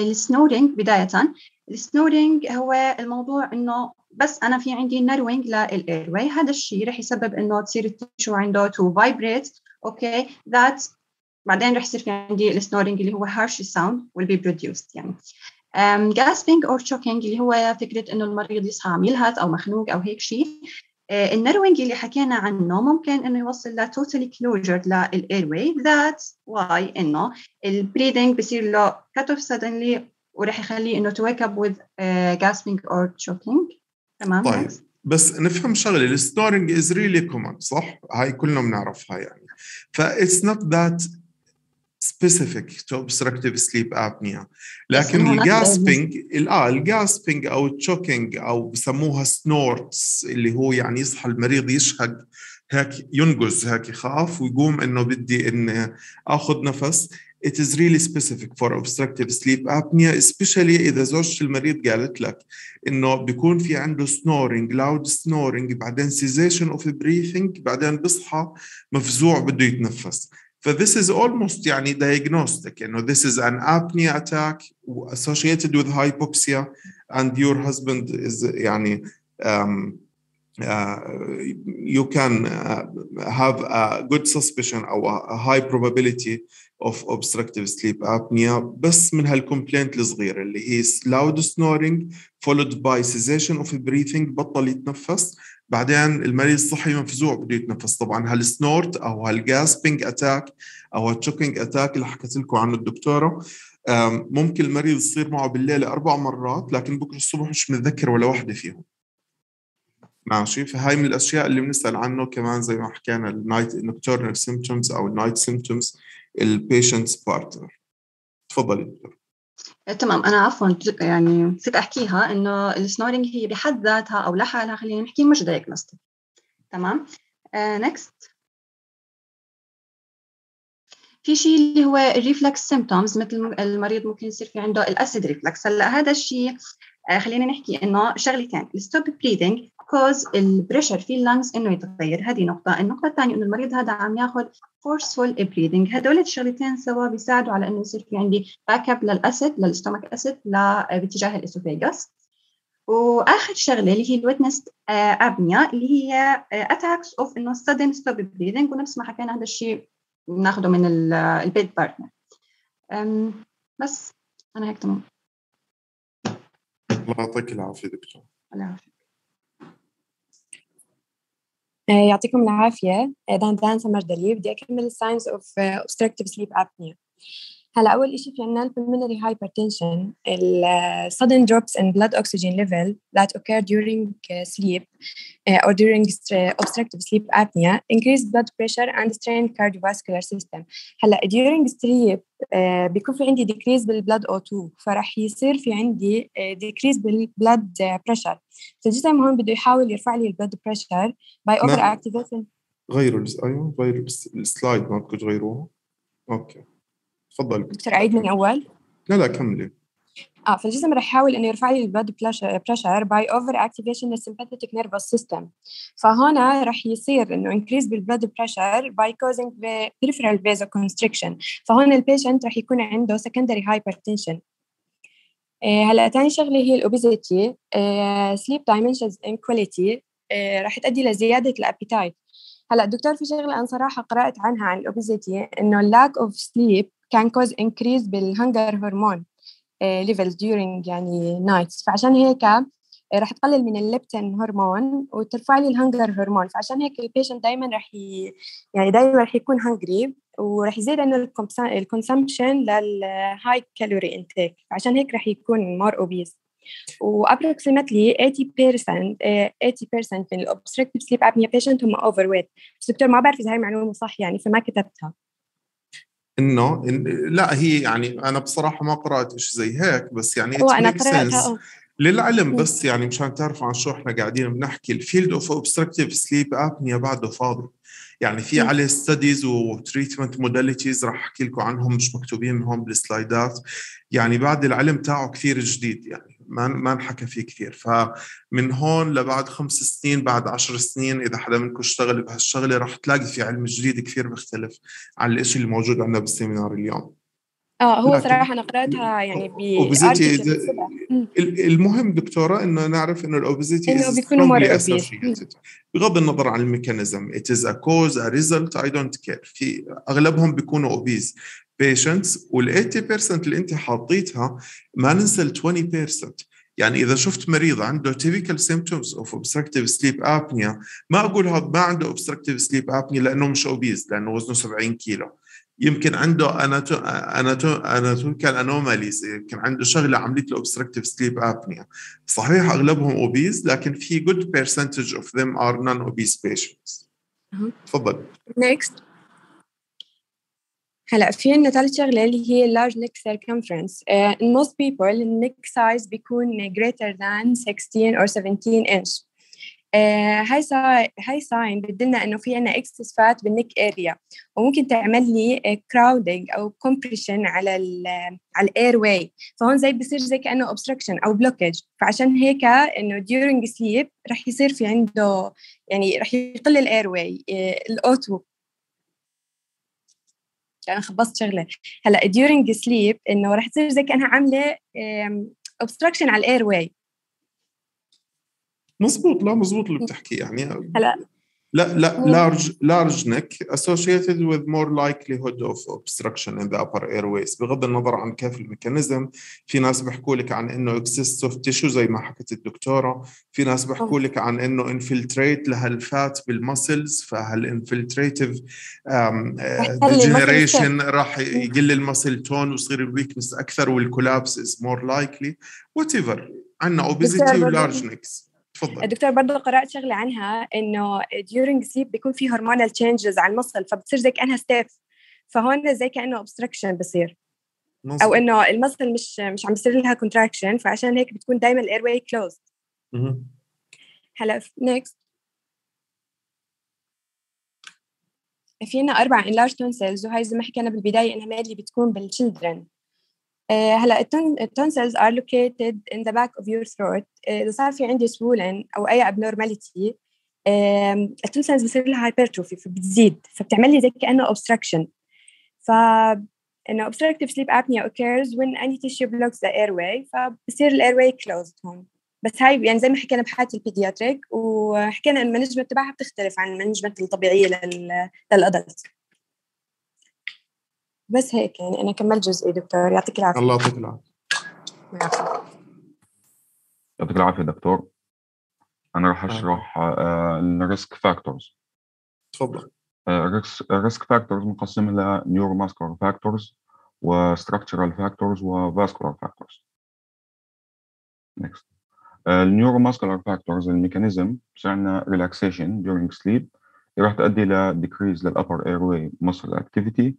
ال snoring بداية. ال snoring هو الموضوع إنه بس أنا في عندي narrowing لل airway هذا الشيء رح يسبب إنه تصير ال tissue عنده to vibrate okay؟ that بعدين رح يصير في عندي ال snoring اللي هو harsh sound will be produced يعني. Gasping or choking اللي هو فكرة إنه المريض يصحى عم يلهث أو مخنوق أو هيك شيء uh, ال narrowing اللي حكينا عنه ممكن إنه يوصل ل totally closure لل airway that's why إنه ال breathing بصير له cut off suddenly ورح يخليه to wake up with uh, gasping or choking. تمام؟
طيب بس نفهم شغلة ال snoring is really common صح؟ هاي كلنا بنعرفها يعني. ف it's not that specific to obstructive sleep apnea. لكن ال gasping آه ال gasping أو ال choking أو بسموها snorts اللي هو يعني يصحى المريض يشهق هيك ينقز هيك يخاف ويقوم إنه بدي اني آخذ نفس. It is really specific for obstructive sleep apnea especially إذا زوجة المريض قالت لك إنه بيكون في عنده snoring loud snoring بعدين cessation of breathing بعدين بصحى مفزوع بده يتنفس. ف this is almost يعني diagnostic إنه this is an apnea attack associated with hypoxia and your husband is يعني um, uh, you can uh, have a good suspicion or a high probability of obstructive sleep apnea بس من هالكومبلينت الصغيرة اللي هي loud snoring followed by cessation of breathing بطل يتنفس بعدين المريض بصحى مفزوع بده يتنفس. طبعا هال snort أو هال gasping attack أو هال choking attack اللي حكيت لكم عنه الدكتورة ممكن المريض يصير معه بالليل أربع مرات لكن بكرة الصبح مش متذكر ولا واحدة فيهم. ماشي؟ فهاي من الأشياء اللي بنسأل عنه كمان زي ما حكينا ال night nocturnal symptoms أو ال night symptoms ال patient's partner تفضلي دكتور.
تمام. أنا عفوا يعني نسيت أحكيها إنه ال snoring هي بحد ذاتها أو لحالها خلينا نحكي مش diagnostic تمام. next uh, في شيء اللي هو ال reflux symptoms مثل المريض ممكن يصير في عنده ال acid reflux هلأ هذا الشيء آه خلينا نحكي إنه شغلتين. ال stop breathing cause ال pressure في ال lungs إنه يتغير. هذه نقطة. النقطة الثانية إنه المريض هذا عم ياخذ forceful breathing هدول الشغلتين سوا بيساعدوا على إنه يصير في عندي back up لل acid لل stomach acid باتجاه ال esophagus وآخر شغلة اللي هي ال witnessed apnea اللي هي attacks of إنه sudden stop breathing ونفس ما حكينا هذا الشيء بناخده من ال bed partner بس. أنا هيك تمام.
الله يعطيك العافية دكتور.
الله يعافيك.
يعطيكم العافية. دان دان سمر دليل بدي أكمل الساينز أوف obstructive sleep apnea. هلا أول إشي في عنا pulmonary hypertension sudden drops in blood oxygen level that occur during sleep or during obstructive sleep apnea increase blood pressure and strain cardiovascular system هلا during sleep بيكون في عندي decrease بال blood O2 فرح يصير في عندي decrease بال blood pressure فالجسم هون بده يحاول يرفع لي ال blood pressure by over activation
غيروا أيوه غيروا ال slide ما بدكم تغيروها okay تفضل.
دكتور اعيد من أول.
لا لا كملي.
آه فالجسم رح يحاول إنه يرفع لي ال blood pressure by over activation لل sympathetic nervous system فهون رح يصير إنه increase بال blood pressure by causing peripheral vasoconstriction. فهون ال patient رح يكون عنده secondary hypertension. هلأ ثاني شغلة هي ال obesity sleep dimensions and quality رح تؤدي لزياده ال appetite. هلأ دكتور في شغلة أنا صراحة قرأت عنها عن ال obesity إنه lack of sleep can cause increase بال hunger هرمون levels during يعني nights. فعشان هيك رح تقلل من الليبتين هرمون وترفع لي ال hunger هرمون فعشان هيك ال patient دائما رح ي... يعني دائما رح يكون hungry ورح يزيد عنده ال consumption لل high calorie intake فعشان هيك رح يكون more obese و approximately 80% 80% من ال obstructive sleep apnea patient هم overweight بس دكتور ما بعرف إذا هاي معلومة صح يعني فما كتبتها.
إنه إن لا هي يعني أنا بصراحة ما قرأت شيء زي هيك بس يعني
هو أنا قرأتها
للعلم بس يعني مشان تعرفوا عن شو إحنا قاعدين بنحكي ال field of obstructive sleep apnea بعده فاضي. يعني في عليه studies و treatment modalities راح أحكي لكم عنهم مش مكتوبين هون بالسلايدات يعني بعد العلم تاعه كثير جديد يعني. ما ما انحكى فيه كثير. فمن هون لبعد خمس سنين بعد عشر سنين إذا حدا منكم اشتغل بهالشغلة راح تلاقي في علم جديد كثير بيختلف عن الشيء اللي موجود عندنا بال seminar اليوم.
آه هو صراحة أنا قرأتها يعني ب
المهم دكتورة إنه نعرف إنه ال
obesity إنه بيكونوا more
بغض النظر عن ال mechanism it is a cause a result I don't care. في أغلبهم بيكونوا obese patients وال 80% اللي انت حاطيتها ما ننسى ال 20% يعني إذا شفت مريض عنده typical symptoms of obstructive sleep apnea ما أقول هذا ما عنده obstructive sleep apnea لأنه مش obese لأنه وزنه 70 كيلو. يمكن عنده anato anato anatomical anomalies يمكن عنده شغلة عملت له obstructive sleep apnea. صحيح أغلبهم obese لكن في good percentage of them are non obese patients. تفضل.
Next. هلا في عندنا ثالث شغلة اللي هي large neck circumference. uh, in most people ال neck size بيكون greater than 16 or 17 inch. آه هاي سا... هاي sign بتدلنا إنه في عنا excess fat بال neck area وممكن تعمل لي crowding أو compression على ال على ال airway فهون زي بصير زي كأنه obstruction أو blockage فعشان هيك إنه during sleep رح يصير في عنده يعني رح يقل ال airway الاوتو أنا خبصت شغلة. هلأ during sleep إنه رح تصير زي كأنها عاملة obstruction على الاير واي
مزبوط لا مزبوط اللي بتحكي يعني.
هلأ
لا لا large large neck associated with more likelihood of obstruction in the upper airways. بغض النظر عن كيف ال mechanism في ناس بيحكوا لك عن إنه excess of tissue زي ما حكت الدكتورة. في ناس بيحكوا لك عن إنه infiltrate لهال fat بال muscles فهال infiltrative degeneration راح يقل ال muscle tone ويصير ال weakness أكثر وال collapse is more likely. Whatever. عندنا obesity و large necks تفضل.
الدكتور برضه قرأت شغلة عنها إنه during sleep بيكون في hormonal changes على ال muscle فبتصير زي كأنها stiff فهون زي كأنه obstruction بصير.
مزبوط.
أو إنه ال muscle مش مش عم بيصير لها contraction فعشان هيك بتكون دائما ال airway
مهم.
هلا next. في عنا أربع enlarged tonsils وهي زي ما حكينا بالبداية إنها mainly بتكون آه، هلا ال tonsils are located in the back of your throat. آه، إذا صار في عندي swollen أو أي abnormality ال tonsils بصير لها hypertrophy فبتزيد فبتعمل لي زي كأنه obstruction. ف إنه obstructive sleep apnea occurs when any tissue blocks the airway فبصير ال airway closed هون. بس هاي يعني زي ما حكينا بحالة ال pediatric وحكينا إن ال management تبعها بتختلف عن ال management الطبيعية لل لل adult بس هيك يعني أنا كملت جزئي دكتور. يعطيك العافية.
الله يعطيك العافية.
يعطيك. العافية دكتور. أنا راح أشرح ال risk factors
تفضل.
ال risk factors مقسمها ل neuromuscular factors و structural factors و vascular factors next ال neuromuscular factors ال mechanism عندنا relaxation during sleep راح تؤدي ل decrease للupper airway muscle activity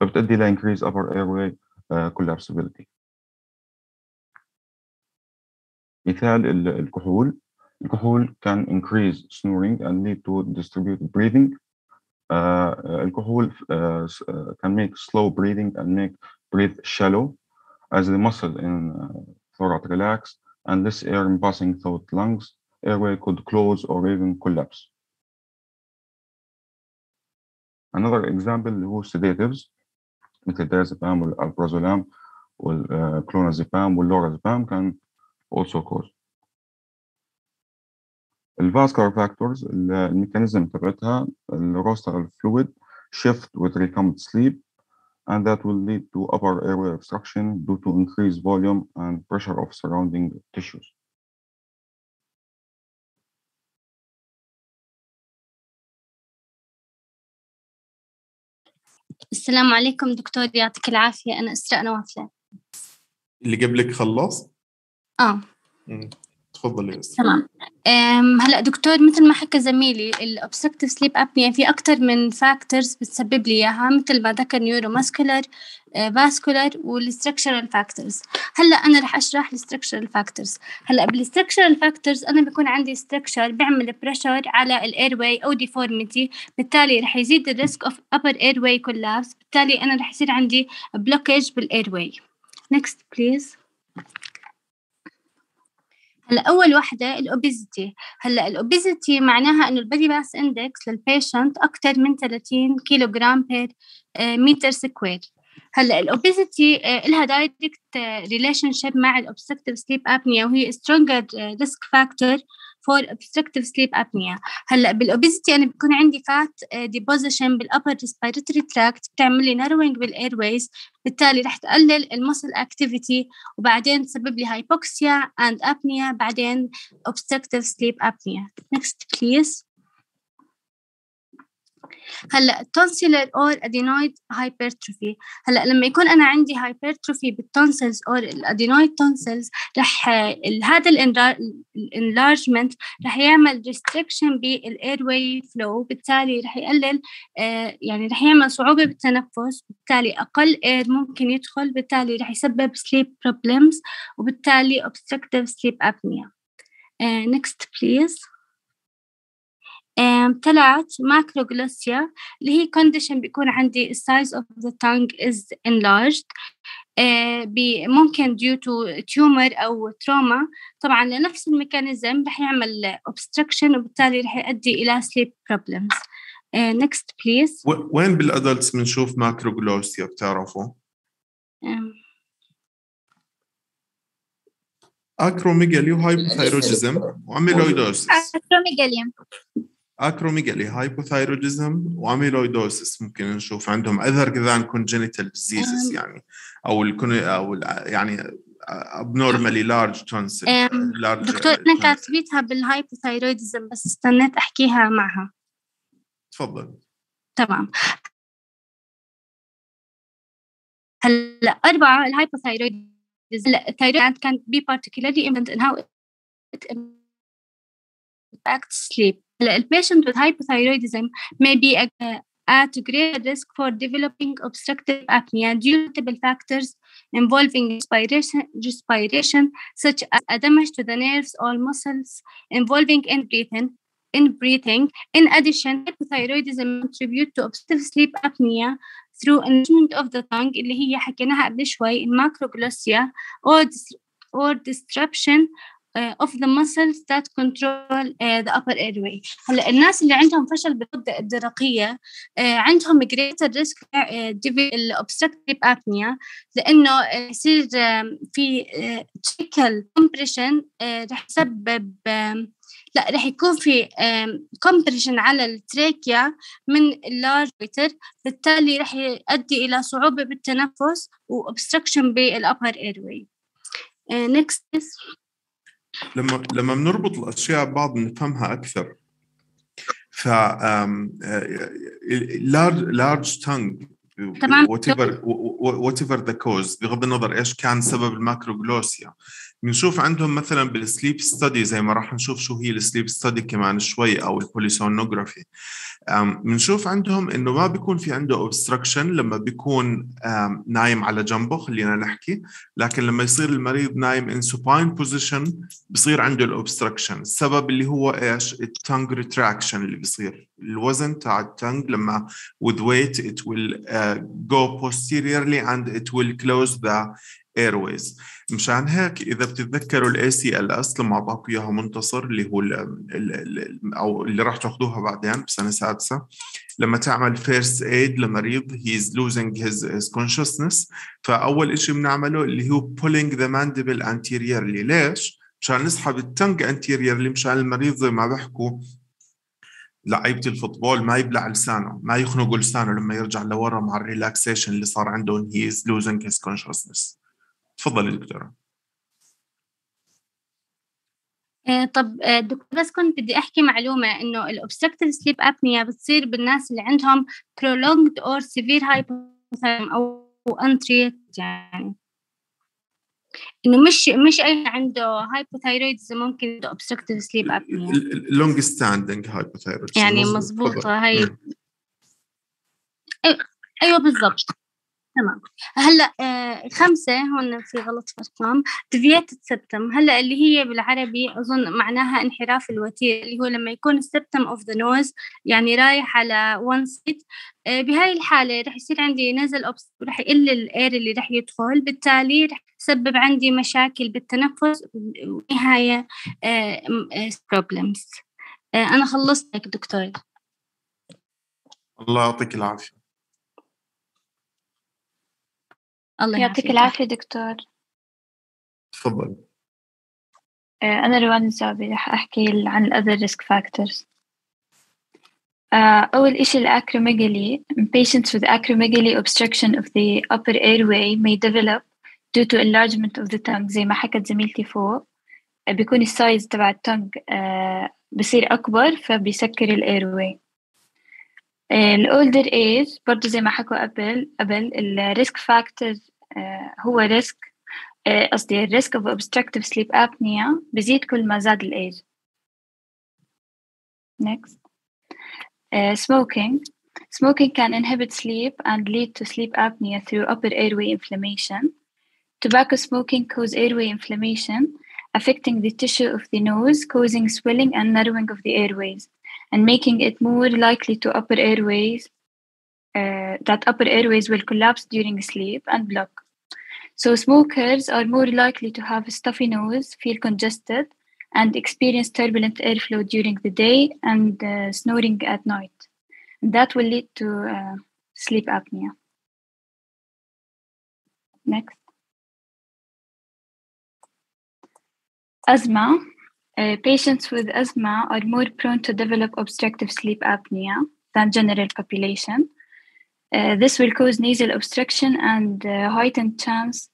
فبتؤدي ل increase upper airway uh, collapsibility مثال ال- الكحول الكحول can increase snoring and lead to distributed breathing uh, الكحول uh, s- uh, can make slow breathing and make breathe shallow as the muscle in uh, thorax relax and less air passing through the lungs airway could close or even collapse another example اللي هو sedatives مثل الديازepam والالبرازولام والكلونازepam واللورازepam can also cause الفاسكولار فاكتورز الميكانيزم تبعتها الروسترال fluid shift with recurrent sleep and that will lead to upper airway obstruction due to increased volume and pressure of surrounding tissues.
السلام عليكم دكتور يعطيك العافية. أنا إسراء نوافلة
اللي قبلك خلص؟
آه.
مم. تفضل يا أستاذ
تمام. هلأ دكتور مثل ما حكى زميلي ال obstructive sleep apnea في أكتر من factors بتسبب لي إياها مثل ما ذكر neuromuscular vascular وال structural factors هلأ أنا رح أشرح ال structural factors هلأ بال structural factors أنا بيكون عندي structure بيعمل pressure على ال airway أو deformity بالتالي رح يزيد ال risk of upper airway collapse بالتالي أنا رح يصير عندي blockage بال airway next please. هلا أول وحدة ال obesity هلا ال obesity معناها إنه ال body mass index لل patient أكثر من 30 كيلو جرام per متر square هلا ال obesity لها direct relationship مع ال obstructive sleep apnea وهي stronger risk factor for obstructive sleep apnea. هلا بال obesity أنا بيكون عندي fat deposition بال upper respiratory tract بتعمل لي narrowing بال airways بالتالي رح تقلل ال muscle activity وبعدين تسبب لي hypoxia and apnea بعدين obstructive sleep apnea. Next please. هلأ tonsillar or adenoid hypertrophy. هلأ لما يكون أنا عندي hypertrophy بال tonsils or ال adenoid tonsils رح هذا ال enlargement رح يعمل restriction بال airflow بالتالي رح يقلل آه، يعني رح يعمل صعوبة بالتنفس بالتالي أقل air ممكن يدخل بالتالي رح يسبب sleep problems وبالتالي obstructive sleep apnea. آه، next please. ثلاث macroglossia اللي هي condition بيكون عندي size of the tongue is enlarged uh, ممكن due to tumor أو trauma. طبعا لنفس ال mechanism رح يعمل obstruction وبالتالي رح يؤدي إلى sleep problems. uh, next please.
وين بال adults بنشوف macroglossia بتعرفوا؟
acromegaly
و hypothyroidism و
amyloidosis
acromegaly acromegaly hypothyroidism و amyloidosis ممكن نشوف عندهم other than congenital diseases يعني أو الكون أو ال- يعني abnormally large tonsil
أم،
large
دكتور أنا كاتبيتها بالهايبوثايرويدزم بس استنيت أحكيها معها.
تفضل.
تمام. هلا أربعة الهايبوثايرويدزم هلا الثايرويد can be particularly important in how it impacts sleep هلا ال patient with hypothyroidism may be uh, at greater risk for developing obstructive apnea due to multiple factors involving respiration, respiration such as a damage to the nerves or muscles involving in breathing. In breathing, in addition, hypothyroidism contribute to obstructive sleep apnea through enlargement of the tongue اللي هي حكيناها قبل شوي الماكروغلوسيا or, dis- or disruption uh, of the muscles that control uh, the upper airway هلا الناس اللي عندهم فشل بالغدة الدرقية uh, عندهم greater risk uh, obstructive apnea لأنه uh, يصير um, في uh, trickle compression uh, رح يسبب um, لا رح يكون في um, compression على التراكيا من اللارج ويتر بالتالي رح يؤدي إلى صعوبة بالتنفس و obstruction airway. Uh, next is
لما لما بنربط الأشياء ببعض بنفهمها أكثر ف large large tongue
تمام.
whatever the cause بغض النظر إيش كان سبب ال macroglossia بنشوف عندهم مثلا بال sleep study زي ما راح نشوف شو هي ال sleep study كمان شوي أو ال polysomnography بنشوف عندهم إنه ما بيكون في عنده obstruction لما بيكون نايم على جنبه خلينا نحكي. لكن لما يصير المريض نايم in supine position بصير عنده ال obstruction السبب اللي هو إيش؟ ال tongue retraction اللي بيصير. الوزن تاع ال tongue لما with weight it will uh, go posteriorly and it will close the airways. مشان هيك إذا بتتذكروا ال ACLS لما اعطاكم إياها منتصر اللي هو أو اللي راح تاخذوها بعدين بسنة سادسة لما تعمل first aid لمريض he is losing his consciousness. فأول شيء بنعمله اللي هو pulling the mandible anteriorly. ليش؟ مشان نسحب ال tongue anteriorly مشان المريض زي ما بحكوا لعيبة ال football ما يبلع لسانه ما يخنق لسانه لما يرجع لورا مع ال relaxation اللي صار عنده he is losing his consciousness. تفضلي دكتورة.
آه، طب آه، دكتور بس كنت بدي أحكي معلومة إنه ال obstructive sleep apnea بتصير بالناس اللي عندهم prolonged or severe hypothyroidism أو untreated يعني. إنه مش مش أي عنده hypothyroidism ممكن عنده obstructive sleep apnea.
long standing hypothyroidism
يعني مزبوطة هاي. أيوة بالضبط. تمام. هلأ آه خمسة هون في غلط في الأرقام deviated septum هلأ اللي هي بالعربي أظن معناها انحراف الوتيرة اللي هو لما يكون ال septum of the nose يعني رايح على side آه بهاي الحالة رح يصير عندي نزل أوبس رح يقل الاير اللي رح يدخل بالتالي رح يسبب عندي مشاكل بالتنفس ونهاية آه آه أنا خلصت لك دكتور.
الله يعطيك العافية.
الله
يعطيك العافية دكتور.
تفضل.
آه، أنا روان الزعبي رح أحكي عن ال other risk factors. آه، أول إشي ال acromegaly patients with acromegaly obstruction of the upper airway may develop due to enlargement of the tongue زي ما حكت زميلتي فوق. آه، بيكون ال size تبع ال tongue بصير أكبر فبيسكر الايرواي الأولدر ايج برضو زي ما حكوا قبل قبل الريسك فاكتور هو ريسك قصدي الريسك of obstructive sleep apnea بزيد كل ما زاد الايج next uh, smoking smoking can inhibit sleep and lead to sleep apnea through upper airway inflammation tobacco smoking cause airway inflammation affecting the tissue of the nose causing swelling and narrowing of the airways and making it more likely to upper airways uh, that upper airways will collapse during sleep and block. So smokers are more likely to have a stuffy nose, feel congested, and experience turbulent airflow during the day and uh, snoring at night. And that will lead to uh, sleep apnea. Next. Asthma. Uh, patients with asthma are more prone to develop obstructive sleep apnea than general population. Uh, this will cause nasal obstruction and uh, heightened chance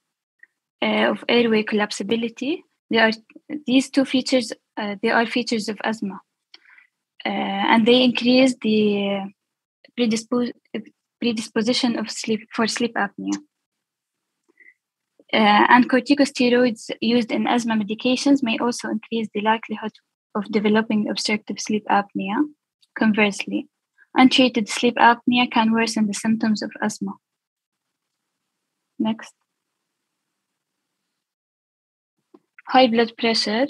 uh, of airway collapsibility. They are these two features. Uh, they are features of asthma, and they increase the predispos- predisposition of sleep for sleep apnea. Uh, and corticosteroids used in asthma medications may also increase the likelihood of developing obstructive sleep apnea. Conversely, untreated sleep apnea can worsen the symptoms of asthma. Next. High blood pressure.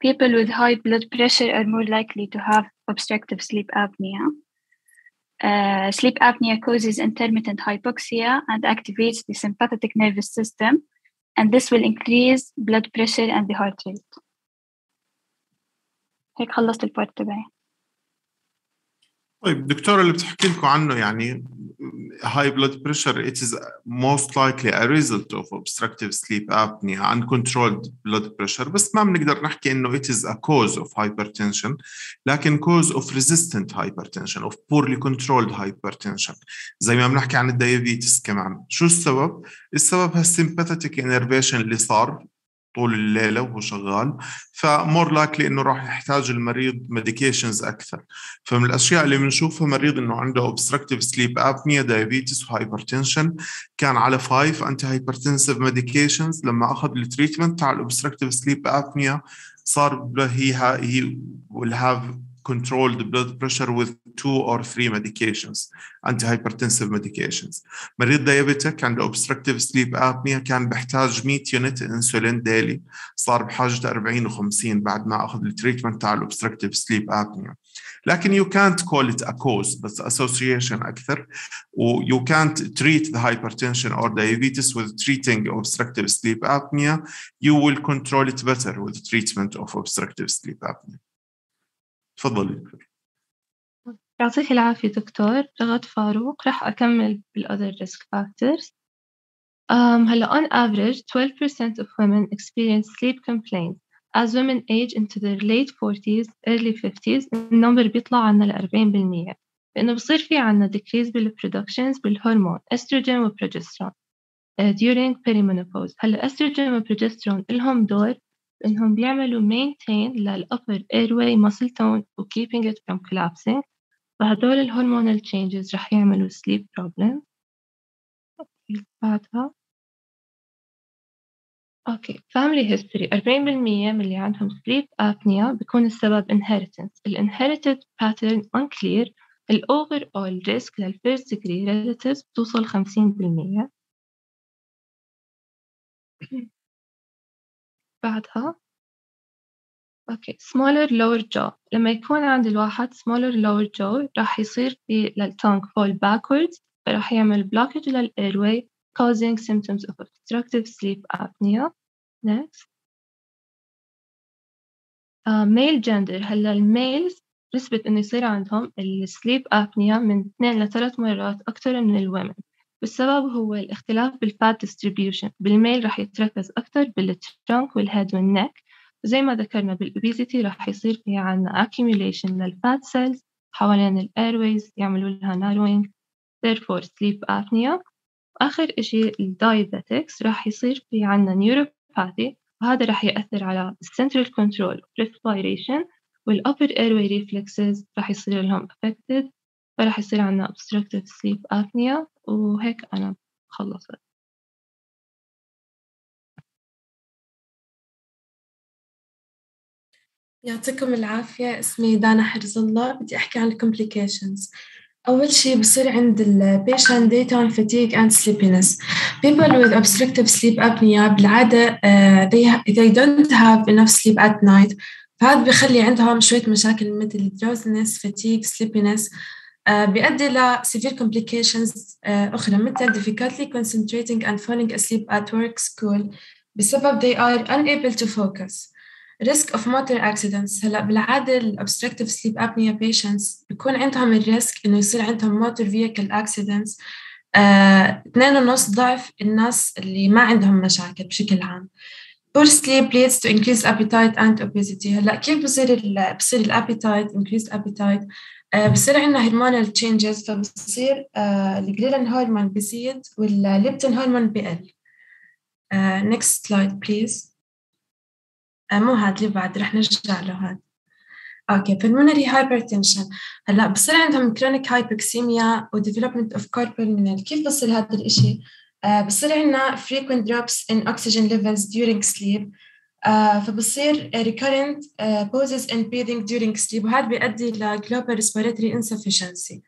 People with high blood pressure are more likely to have obstructive sleep apnea. Uh, sleep apnea causes intermittent hypoxia and activates the sympathetic nervous system, and this will increase blood pressure and the heart rate. هيك خلصت البارت تبعي.
طيب دكتورة اللي بتحكي لكم عنه يعني high blood pressure it is most likely a result of obstructive sleep apnea uncontrolled blood pressure بس ما بنقدر نحكي انه it is a cause of hypertension لكن cause of resistant hypertension of poorly controlled hypertension زي ما بنحكي عن ال diabetes كمان شو السبب؟ السبب هال sympathetic innervation اللي صار طول الليلة وهو شغال ف more likely إنه راح يحتاج المريض medications أكثر. فمن الأشياء اللي بنشوفها مريض إنه عنده obstructive sleep apnea diabetes و hypertension كان على 5 antihypertensive medications لما أخذ ال treatment تاع ال obstructive sleep apnea صار he he will have controlled blood pressure with two or three medications antihypertensive medications مريض دايابيتك عنده obstructive sleep apnea كان بيحتاج 100 يونت انسولين ديلي صار بحاجه 40 و50 بعد ما اخذ التريتمنت تاع obstructive sleep apnea لكن you can't call it a cause بس association اكثر و you can't treat the hypertension or diabetes with treating obstructive sleep apnea you will control it better with treatment of obstructive sleep apnea تفضلي.
يعطيك العافية دكتور. رغد فاروق. راح أكمل بال other risk factors. um, هلأ on average 12% of women experience sleep complaints as women age into their late 40s early 50s ال number بيطلع عنا ل 40% لأنه بصير في عنا decrease بال productions بالهرمون estrogen و progesterone uh, during perimenopause. هلأ estrogen و progesterone لهم دور إنهم بيعملوا maintain للupper airway muscle tone و keeping it from collapsing فهدول الهرمونال changes رح يعملوا sleep problem بعدها أوكي family history 40% من اللي عندهم sleep apnea بيكون السبب inheritance ال inherited pattern unclear ال overall risk لل first degree relatives بتوصل 50% بعدها okay smaller lower jaw لما يكون عند الواحد smaller lower jaw راح يصير في لل tongue fall backwards فراح يعمل blockage لل airway causing symptoms of obstructive sleep apnea next uh, male gender هلا ال males نسبة إنه يصير عندهم ال sleep apnea من اثنين لثلاث مرات أكثر من ال women والسبب هو الاختلاف بال fat distribution بال male راح يتركز أكثر بال trunk وال head وال neck. زي ما ذكرنا بالobesity راح يصير في عنا accumulation للفات cells حوالين الايرويز يعملوا لها narrowing therefore sleep apnea. وآخر إشي الدايبetics راح يصير في عنا neuropathy. وهذا راح يأثر على central control respiration. والupper airway reflexes راح يصير لهم affected. فراح يصير عنا obstructive sleep apnea. وهيك أنا خلصت
يعطيكم العافية اسمي دانا حرز الله بدي أحكي عن complications أول شيء بصير عند ال patient daytime fatigue and sleepiness. People with obstructive sleep apnea بالعادة uh, they, they don't have enough sleep at night فهذا بيخلي عندهم شوية مشاكل مثل drowsiness, fatigue, sleepiness آه، بيؤدي ل severe complications آه، أخرى مثل difficulty concentrating and falling asleep at work, school بسبب they are unable to focus. risk of motor accidents هلا بالعادة ال obstructive sleep apnea patients بيكون عندهم ال risk إنه يصير عندهم motor vehicle accidents آه، اثنين ونص ضعف الناس اللي ما عندهم مشاكل بشكل عام. poor sleep leads to increased appetite and obesity هلا كيف بصير ال بصير ال appetite increased appetite آه بصير عندنا hormonal changes فبصير آه ال ghrelin hormone بيزيد وال leptin hormone بقل آه slide please. آه مو هاد اللي بعد؟ رح نرجع له هاد. أوكي pulmonary hypertension. هلا بصير عندهم chronic hypoxemia و development of carpal كيف بصير هذا الإشي؟ آه بصير عندنا drops in oxygen levels during sleep. آه فبصير recurrent uh, pauses in breathing during sleep وهذا بيؤدي ل global respiratory insufficiency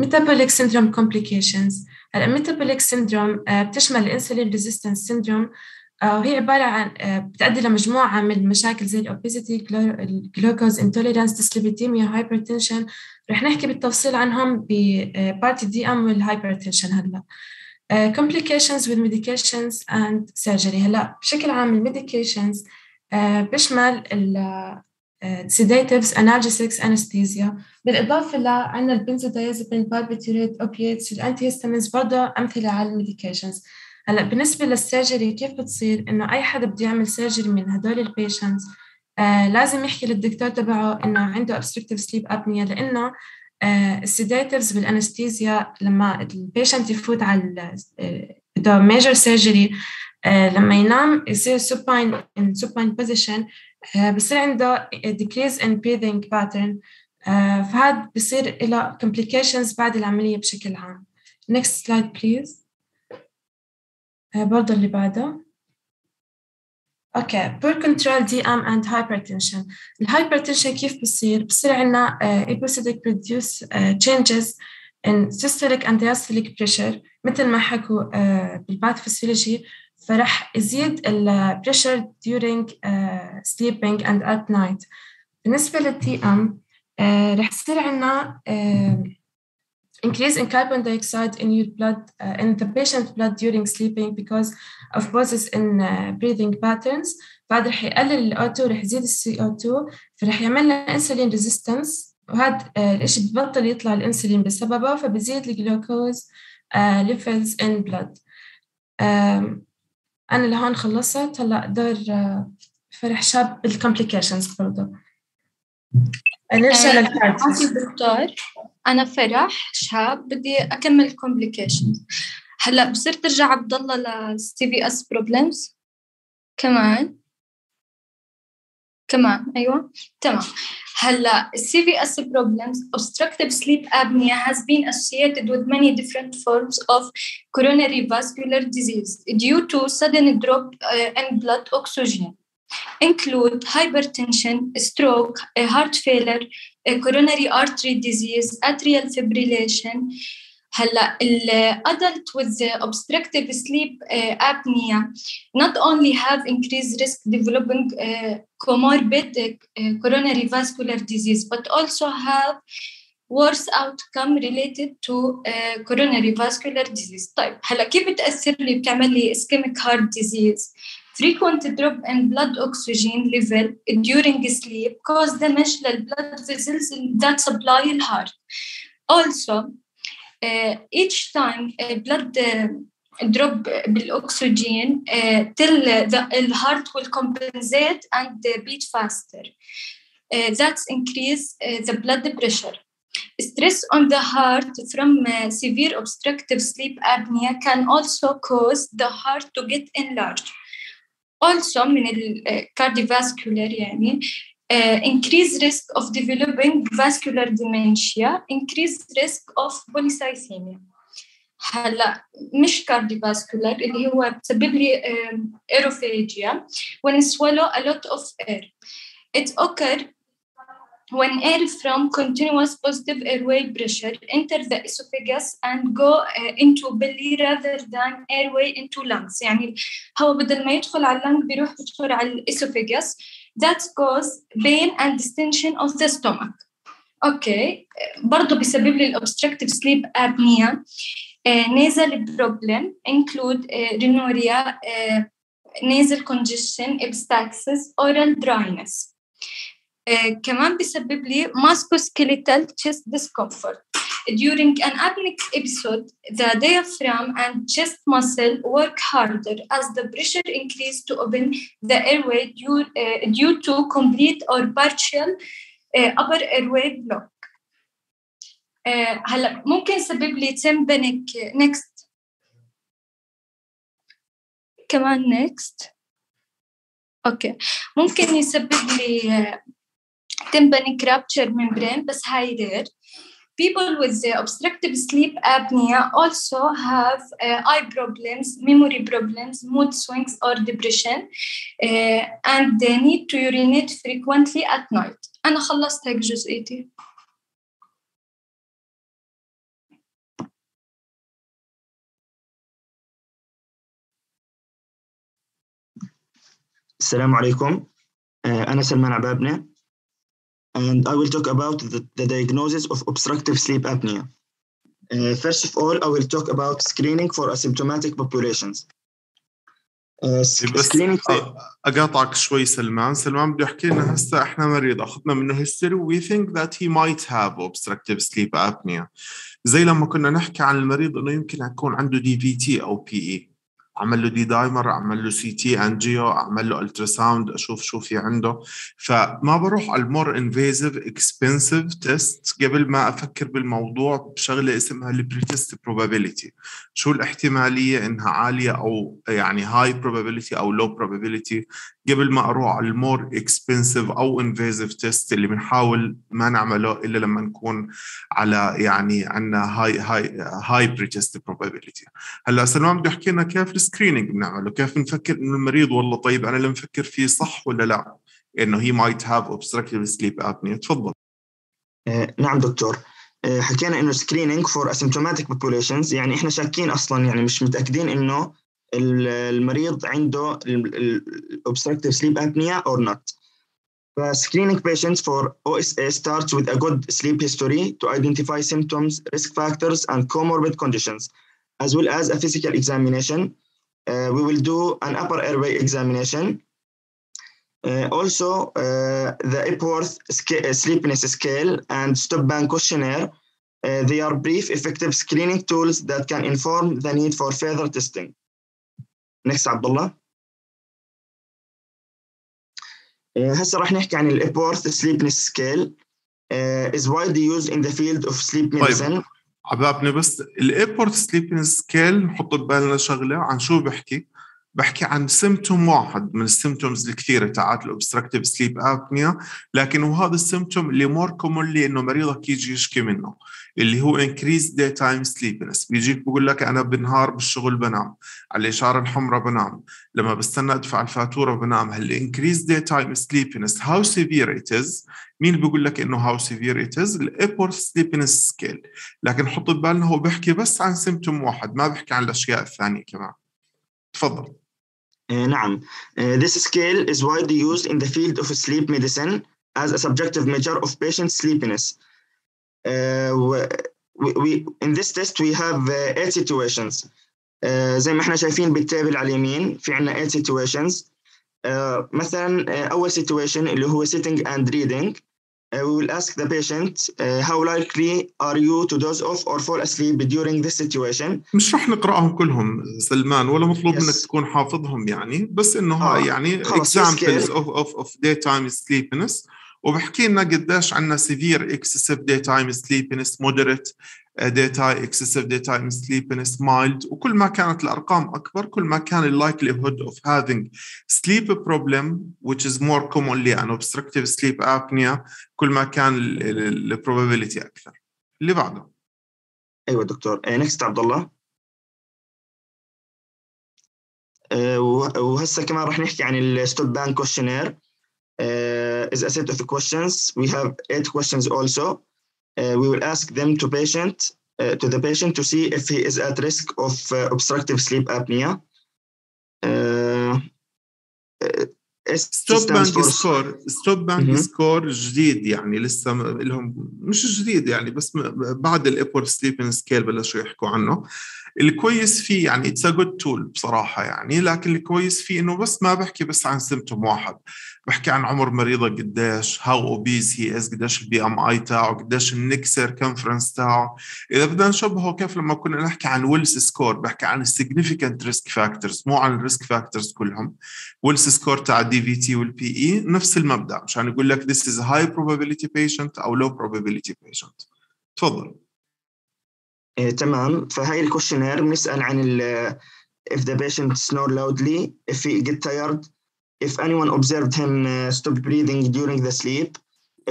metabolic syndrome complications هلا metabolic syndrome uh, بتشمل ال insulin resistance syndrome وهي عبارة عن بتؤدي لمجموعة من المشاكل زي ال obesity ال glucose intolerance dyslipidemia hypertension رح نحكي بالتفصيل عنهم ب part DM وال hypertension هلا Uh, complications with medications and surgery هلا بشكل عام ال medications بيشمل ال uh, sedatives, analgesics, anesthesia. بالإضافة لعنا ال benzodiazepine, barbiturates, opiates, ال antihistamines برضه أمثلة على ال medications. هلأ بالنسبة لل surgery كيف بتصير إنه أي حدا بده يعمل surgery من هدول ال patients آه لازم يحكي للدكتور تبعه إنه عنده obstructive sleep apnea لأنه ال sedatives بال anesthesia لما ال patient يفوت على بده major surgery لما ينام يصير supine in supine position بصير عنده decrease in breathing pattern فهذا بصير له complications بعد العملية بشكل عام. Next slide please. برضه اللي بعده. okay poor control DM and hypertension ال hypertension كيف بصير؟ بصير عندنا episodic produce changes in systolic and diastolic pressure مثل ما حكوا uh, بال pathophysiology فرح يزيد ال pressure during uh, sleeping and at night بالنسبة لل DM uh, رح يصير عندنا uh, increase in carbon dioxide in your blood uh, in the patient's blood during sleeping because of pauses in uh, breathing patterns بعد رح يقلل ال O2 رح يزيد ال CO2 فرح يعمل لنا insulin resistance وهذا uh, الاشي ببطل يطلع الانسولين بسببه فبزيد الجلوكوز ليفلز ان بلاد أنا لهون خلصت. هلأ دور فرح شاب بالكومبليكيشنز برضه
نرجع دكتور. أنا فرح شاب بدي أكمل كومبليكيشنز هلأ بصير ترجع عبد الله للسي في اس بروبلمز كمان. كمان أيوه. تمام. هلا السي في اس problems obstructive sleep apnea has been associated with many different forms of coronary vascular disease due to sudden drop uh, in blood oxygen include hypertension, stroke, heart failure, coronary artery disease, atrial fibrillation. هلا adult with obstructive sleep uh, apnea not only have increased risk developing uh, comorbid uh, coronary vascular disease but also have worse outcome related to uh, coronary vascular disease طيب هلا كيف بتأثر لي بتعمل لي ischemic heart disease frequent drop in blood oxygen level during sleep cause damage للبلد vessels that supply the heart. Also, uh, each time uh, blood uh, drop بالاكسجين uh, till the, the heart will compensate and beat faster. Uh, that's increase uh, the blood pressure. Stress on the heart from uh, severe obstructive sleep apnea can also cause the heart to get enlarged. also من الكارديوفاسكولار يعني uh, increased risk of developing vascular dementia increased risk of polycythemia هلا مش كارديوفاسكولار اللي هو بتسبب لي ايروفيجيا when swallow a lot of air it occur when air from continuous positive airway pressure enter the esophagus and go uh, into belly rather than airway into lungs يعني الهواء بدل ما يدخل على اللنج بيروح يدخل على الاسوفاجس that cause pain and distension of the stomach. اوكي برضه بيسبب لي الobstructive sleep apnea uh, nasal problem include uh, rhinorrhea uh, nasal congestion epistaxis oral dryness uh, كمان بيسبب لي musculoskeletal chest discomfort during an apneic episode the diaphragm and chest muscle work harder as the pressure increase to open the airway due, uh, due to complete or partial uh, upper airway block uh, هلا ممكن يسبب لي tympanic next كمان next اوكي ممكن يسبب لي uh, tympanic rupture membrane بس هاي rare people with the obstructive sleep apnea also have uh, eye problems, memory problems, mood swings, or depression, uh, and they need to urinate frequently at night. أنا خلصت هيك جزئيتي.
السلام عليكم أنا سلمان عبابنة and I will talk about the, the diagnosis of obstructive sleep apnea. Uh, first of all, I will talk about screening for asymptomatic populations. Uh,
بس اقاطعك شوي سلمان سلمان بده يحكي لنا هسه إحنا مريض اخذنا منه history we think that he might have obstructive sleep apnea زي لما كنا نحكي عن المريض انه يمكن يكون عنده DVT أو PE أعمل له D-dimer أعمل له CT angio أعمل له ultrasound أشوف شو في عنده. فما بروح على ال more invasive expensive test قبل ما أفكر بالموضوع بشغلة اسمها ال pretest probability شو الاحتمالية إنها عالية أو يعني high probability أو low probability قبل ما أروح على ال more expensive أو invasive test اللي بنحاول ما نعمله إلا لما نكون على يعني عندنا high high high pretest probability هلأ سلمان بده يحكي لنا كيف ال screening بنعمله؟ كيف نفكر إنه المريض والله طيب أنا اللي مفكر فيه صح ولا لا؟ إنه he might have obstructive sleep apnea. تفضل.
آه نعم دكتور. آه حكينا إنه سكريننج فور asymptomatic populations يعني إحنا شاكين أصلا يعني مش متأكدين إنه المريض عنده obstructive sleep apnea or not. screening patients for OSA starts with a good sleep history to identify symptoms, risk factors, and comorbid conditions, as well as a physical examination. Uh, we will do an upper airway examination. Uh, also, uh, the Epworth sleepiness scale and stop band questionnaire uh, they are brief, effective screening tools that can inform the need for further testing. نكست عبد الله. هسه راح نحكي عن الابورث سليبنس سكيل is widely used in the field of sleep medicine.
طيب عبابنا بس الابورث سليبنس سكيل نحط ببالنا شغلة عن شو بحكي؟ بحكي عن symptom واحد من ال symptoms الكثيره تاعت ال obstructive sleep apnea لكن وهذا ال symptom اللي more commonly إنه مريضك يجي يشكي منه. اللي هو daytime sleepiness بيجيك بقول لك أنا بالنهار بالشغل بنام على الإشارة الحمراء بنام لما بستنى أدفع الفاتورة بنام. increase daytime sleepiness how severe it is مين بيقول لك إنه how severe it is ال Epworth sleepiness scale لكن حط ببالنا هو بيحكي بس عن symptom واحد ما بيحكي عن الأشياء الثانية كمان. تفضل.
Uh, نعم. Uh, this scale is widely used in the field of sleep medicine as a subjective measure of patient sleepiness. Uh, we, in this test we have uh, eight situations. Uh, زي ما إحنا شايفين بالتابل على اليمين في عنا eight situations. Uh, مثلا uh, أول situation اللي هو sitting and reading. Uh, we will ask the patient uh, how likely are you to doze off or fall asleep during this situation.
مش رح نقراهم كلهم سلمان ولا مطلوب yes. منك تكون حافظهم يعني بس انه آه. يعني examples of of of daytime sleepiness وبحكي لنا قديش عندنا severe excessive daytime sleepiness moderate daytime excessive daytime sleepiness mild وكل ما كانت الأرقام أكبر كل ما كان ال likelihood of having sleep problem which is more commonly an obstructive sleep apnea كل ما كان ال probability أكثر. اللي بعده.
أيوه دكتور. آه، next عبد الله آه، وهسه كمان رح نحكي عن ال STOP-BANG questionnaire is a set of questions. We have eight questions also. Uh, we will ask them to patient uh, to the patient to see if he is at risk of uh, obstructive sleep apnea.
STOP-BANG
for-
score STOP-BANG
مهم.
score جديد يعني لسه لهم مش جديد يعني بس بعد ال Epworth sleeping scale بلشوا يحكوا عنه الكويس فيه يعني it's a good tool بصراحة يعني لكن الكويس فيه إنه بس ما بحكي بس عن symptom واحد بحكي عن عمر مريضه قديش how obese he is قديش ال BMI تاعه قديش ال neck circumference تاعه. إذا بدنا نشبهه كيف لما كنا نحكي عن Wells score بحكي عن ال significant risk factors مو عن ال risk factors كلهم. Wells score تاع ال DVT وال PE نفس المبدأ مشان يقول لك is a high probability patient أو low probability patient. تفضل.
إيه تمام. فهاي ال questionnaire بنسأل عن if the patient snore loudly if he get tired if anyone observed him uh, stop breathing during the sleep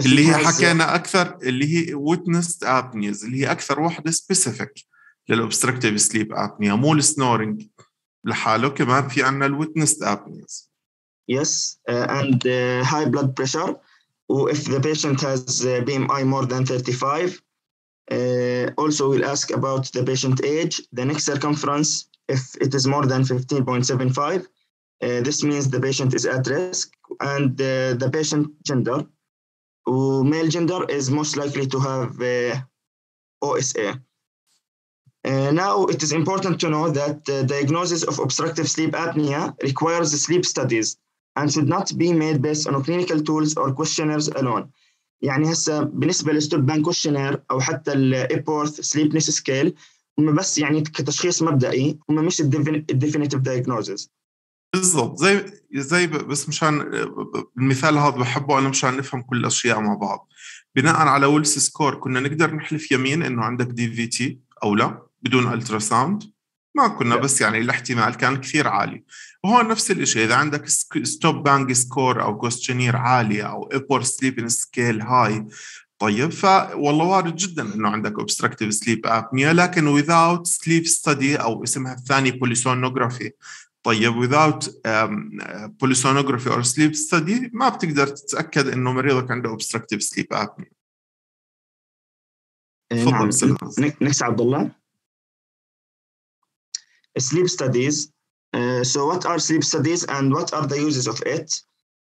if
اللي
he
هي
has-
حكينا اكثر اللي هي witnessed apneas اللي هي اكثر وحده specific للobstructive sleep apnea مو السنورنج لحاله كمان في عندنا الويتنست apneas
Yes, uh, and uh, high blood pressure. Or if the patient has uh, BMI more than 35, uh, also we'll ask about the patient age, the neck circumference, if it is more than 15.75. Uh, this means the patient is at risk, and uh, the patient gender. Or male gender is most likely to have uh, OSA. Uh, now, it is important to know that the diagnosis of obstructive sleep apnea requires sleep studies and should not be made based on clinical tools or questionnaires alone. يعني هسه بالنسبه للستوب بان كوشنير او حتى الايبورث سليبنس سكيل هم بس يعني كتشخيص مبدئي هم مش الديفينيتيف دايجنوزز
بالضبط. زي زي بس مشان المثال هذا بحبه أنا مشان نفهم كل الأشياء مع بعض. بناء على Wells score كنا نقدر نحلف يمين إنه عندك DVT أو لا بدون ultrasound ما كنا. بس يعني الاحتمال كان كثير عالي. وهون نفس الشيء إذا عندك STOP-BANG score أو questionnaire عالية أو Epworth sleepiness scale هاي طيب فوالله وارد جدا إنه عندك obstructive sleep apnea لكن without sleep study أو اسمها الثاني polysomnography. طيب without um, polysomnography or sleep study ما بتقدر تتاكد انه مريضك عنده obstructive sleep apnea تفضل
نعم
أستاذ
next عبد الله sleep studies Uh, so what are sleep studies and what are the uses of it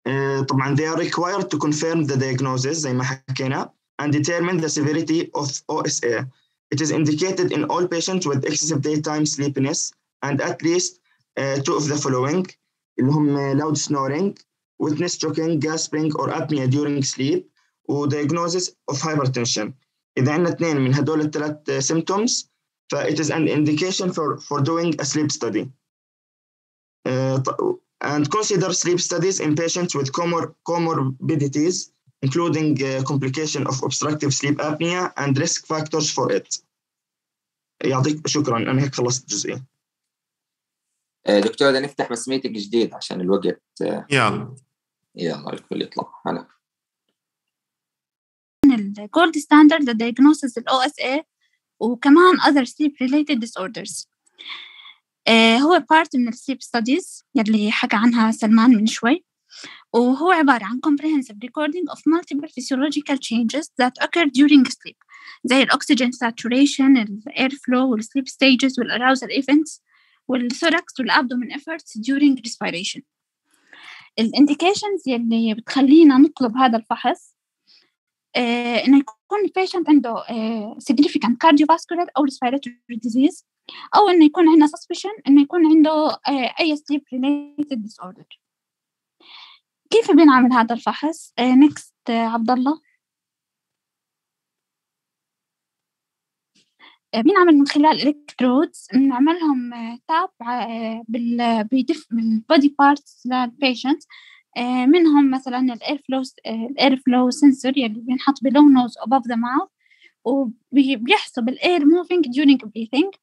uh, طبعا they are required to confirm the diagnosis زي ما حكينا and determine the severity of OSA it is indicated in all patients with excessive daytime sleepiness and at least uh, two of the following اللي هم loud snoring witness choking gasping or apnea during sleep و diagnosis of hypertension إذا عندنا اثنين من هدول الثلاث symptoms ف it is an indication for, for doing a sleep study Uh, ط- and consider sleep studies in patients with comor comorbidities, including uh, complication of obstructive sleep apnea and risk factors for it. يعطيك شكرا أنا هيك خلصت الجزئية.
آه، دكتور بدنا نفتح بس ميتنج جديد عشان الوقت آه،
يلا
يلا الكل يطلع هلا
الجولد ستاندرد لديagnosis ال OSA وكمان other sleep related disorders آه هو part من ال sleep studies يلي حكى عنها سلمان من شوي وهو عبارة عن comprehensive recording of multiple physiological changes that occur during sleep زي ال oxygen saturation, ال airflow, وال sleep stages, وال arousal events, وال thorax والabdomen efforts during respiration. ال indications يلي بتخلينا نطلب هذا الفحص آه إنه يكون ال patient عنده آه significant cardiovascular أو respiratory disease أو إنه يكون عنده suspicion إنه يكون عنده آه أي sleep related disorder. كيف بنعمل هذا الفحص؟ آه next آه عبد الله آه بنعمل من خلال electrodes بنعملهم tap بال بال body parts لل patient منهم مثلا ال air flow ال air flow sensor يلي بينحط below nose above the mouth وبيحسب ال air moving during breathing.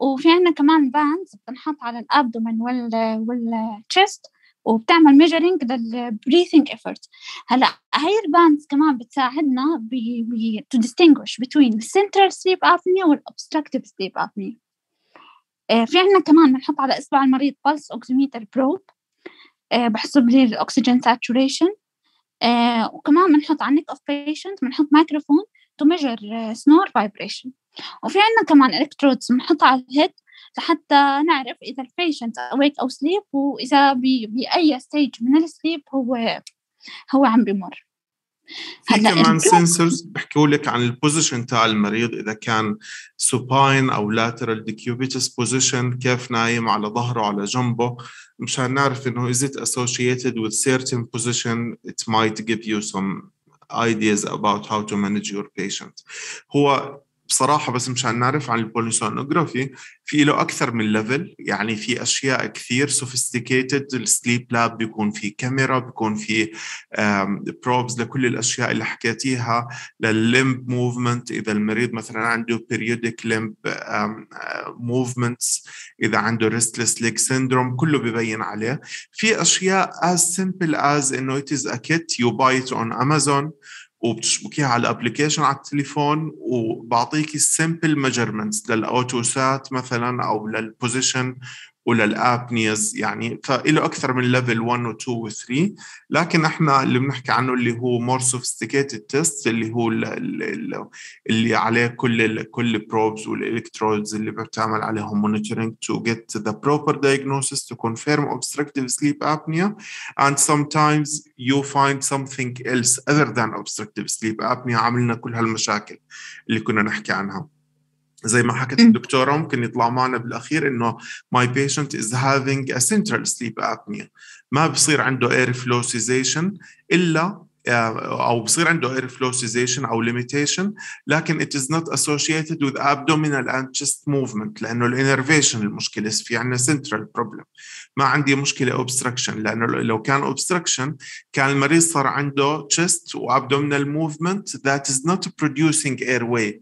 وفي عنا كمان bands بتنحط على ال abdomen وال والchest وبتعمل measuring لل breathing effort هلا هاي ال bands كمان بتساعدنا ب ب to distinguish between the central sleep apnea وال obstructive sleep apnea آه في عنا كمان بنحط على إصبع المريض oximeter probe آه بحسب لي saturation آه وكمان بنحط على neck of patient بنحط microphone to measure uh, snore vibration. وفي عنا كمان electrodes بنحطها على ال head لحتى نعرف إذا ال patient awake أو asleep وإذا بأي stage من ال sleep هو هو عم بمر.
في كمان sensors بحكوا لك عن ال position تاع المريض إذا كان supine أو lateral decubitus position كيف نايم على ظهره على جنبه. مشان نعرف إنه is it associated with certain position it might give you some ideas about how to manage your patient هو بصراحة بس مشان نعرف عن ال polysomnography في له أكثر من level يعني في أشياء كثير sophisticated ال sleep lab بيكون في كاميرا بيكون في probes لكل الأشياء اللي حكيتيها للل limb movement إذا المريض مثلا عنده periodic limb movements إذا عنده restless leg syndrome كله ببين عليه. في أشياء as simple as إنه it is a kit you buy it on Amazon. وبتشبكيها على ال application على التليفون وبعطيكي ال simple measurements لل O2 sat مثلا أو لل position ولل apneas يعني فإله أكثر من level 1 و 2 و 3 لكن إحنا اللي بنحكي عنه اللي هو more sophisticated test اللي هو اللي عليه كل كل ال probes وال electrodes اللي بتعمل عليهم monitoring to get the proper diagnosis to confirm obstructive sleep apnea. And sometimes you find something else other than obstructive sleep apnea. عملنا كل هالمشاكل اللي كنا نحكي عنها. زي ما حكت الدكتوره ممكن يطلع معنا بالاخير انه my patient is having a central sleep apnea ما بصير عنده air flow cessation الا أو بصير عنده air flow cessation أو limitation لكن it is not associated with abdominal and chest movement لأنه الانرفيشن المشكلة في عندنا central problem ما عندي مشكله obstruction لأنه لو كان obstruction كان المريض صار عنده chest و abdominal movement that is not producing airway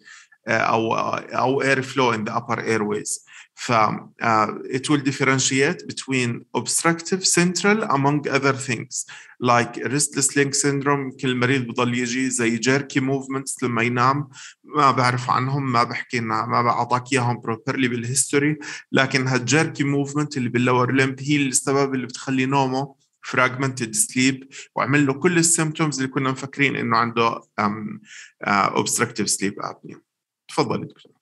أو أو air flow in the upper airways ف uh, it will differentiate between obstructive central among other things like restless leg syndrome كل مريض بضل يجي زي jerky movements لما ينام ما بعرف عنهم ما بحكي ما بعطاك اياهم properly بال history لكن هال jerky movement اللي بال lower limb هي السبب اللي بتخلي نومه fragmented sleep وعمل له كل ال symptoms اللي كنا مفكرين انه عنده um, uh, obstructive sleep apnea تفضلي دكتور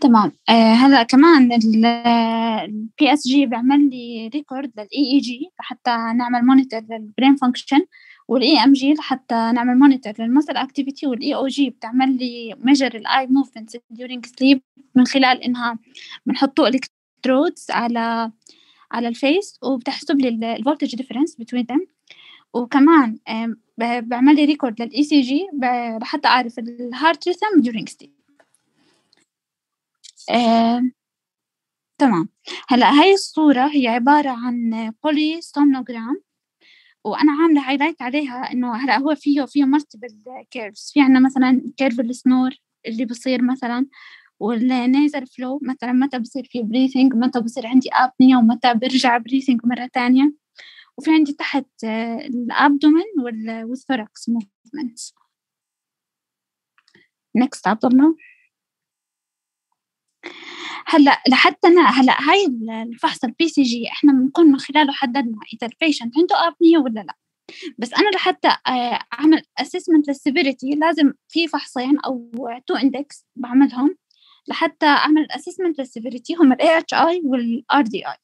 تمام. آه هلا كمان ال PSG بيعمل لي record لل EEG لحتى نعمل monitor لل brain function وال EMG لحتى نعمل monitor لل muscle activity وال EOG بتعمل لي measure ال eye movements during sleep من خلال إنها بنحطوا electrodes على على ال face وبتحسب لي ال voltage difference بين them. وكمان بعمل لي record لل ECG لحتى أعرف ال heart rhythm sleep. آه، تمام. هلأ هاي الصورة هي عبارة عن polysomnogram وأنا عاملة highlight عليها إنه هلأ هو فيه فيه multiple curves في عنا مثلا curve ال snore اللي بصير مثلا وال nasal flow مثلا متى بصير في breathing متى بصير عندي apnea ومتى برجع breathing مرة تانية. وفي عندي تحت ال abdomen وال thorax movements next عبد الله. هلا لحتى هلا هاي الفحص ال PSG إحنا بنكون من خلاله حددنا اذا ال patient عنده apnea ولا لا. بس أنا لحتى آه، أعمل assessment لل severity لازم في فحصين أو two index بعملهم. لحتى أعمل assessment لل severity هم ال AHI وال RDI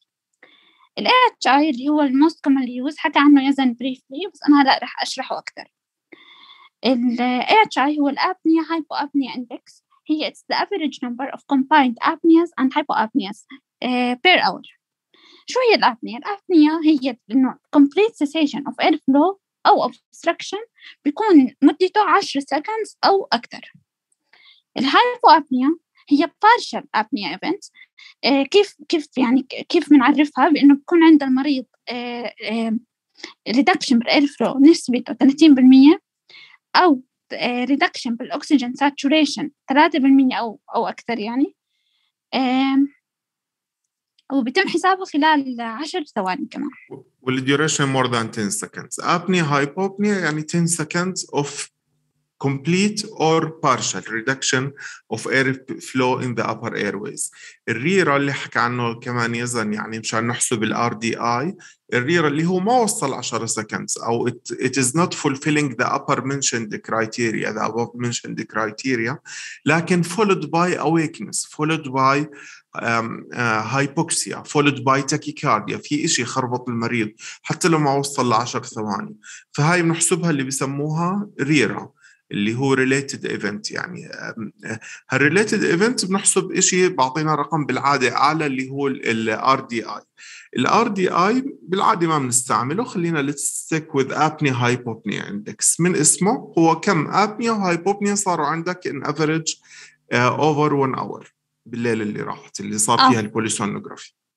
ال AHI اللي هو ال most commonly used حكى عنه يزن briefly بس أنا هلا رح أشرحه أكثر AHI هو ال apnea hypopnea index هي it's the average number of combined apneas and hypopneas uh, per hour شو هي ال apnea؟ ال apnea هي إنه complete cessation of airflow أو obstruction بيكون مدته 10 seconds أو أكثر ال hypopnea هي partial apnea event uh, كيف كيف يعني كيف بنعرفها بإنه بيكون عند المريض uh, uh, reduction بال airflow نسبته 30% أو reduction بال oxygen saturation 3% أو أو أكثر يعني. وبيتم حسابه خلال 10 ثواني كمان.
وال duration more than 10 seconds. apnea hypopnea يعني 10 seconds of complete or partial reduction of air flow in the upper airways ال RERA اللي حكى عنه كمان يزن يعني مشان نحسب ال RDI ال RERA اللي هو ما وصل 10 seconds أو it, it is not fulfilling the upper mentioned criteria the above mentioned criteria لكن followed by awakeness followed by hypoxia followed by tachycardia في إشي خربط المريض حتى لو ما وصل ل 10 ثواني فهاي بنحسبها اللي بسموها RERA اللي هو related event يعني هال related event بنحسب إشي بعطينا رقم بالعادة أعلى اللي هو ال RDI ال RDI بالعادة ما بنستعمله خلينا ل to stick with apnea hypopnea index من اسمه؟ هو كم؟ apnea و hypopnea صاروا عندك on average over 1 hour بالليله اللي راحت اللي صار فيها
آه.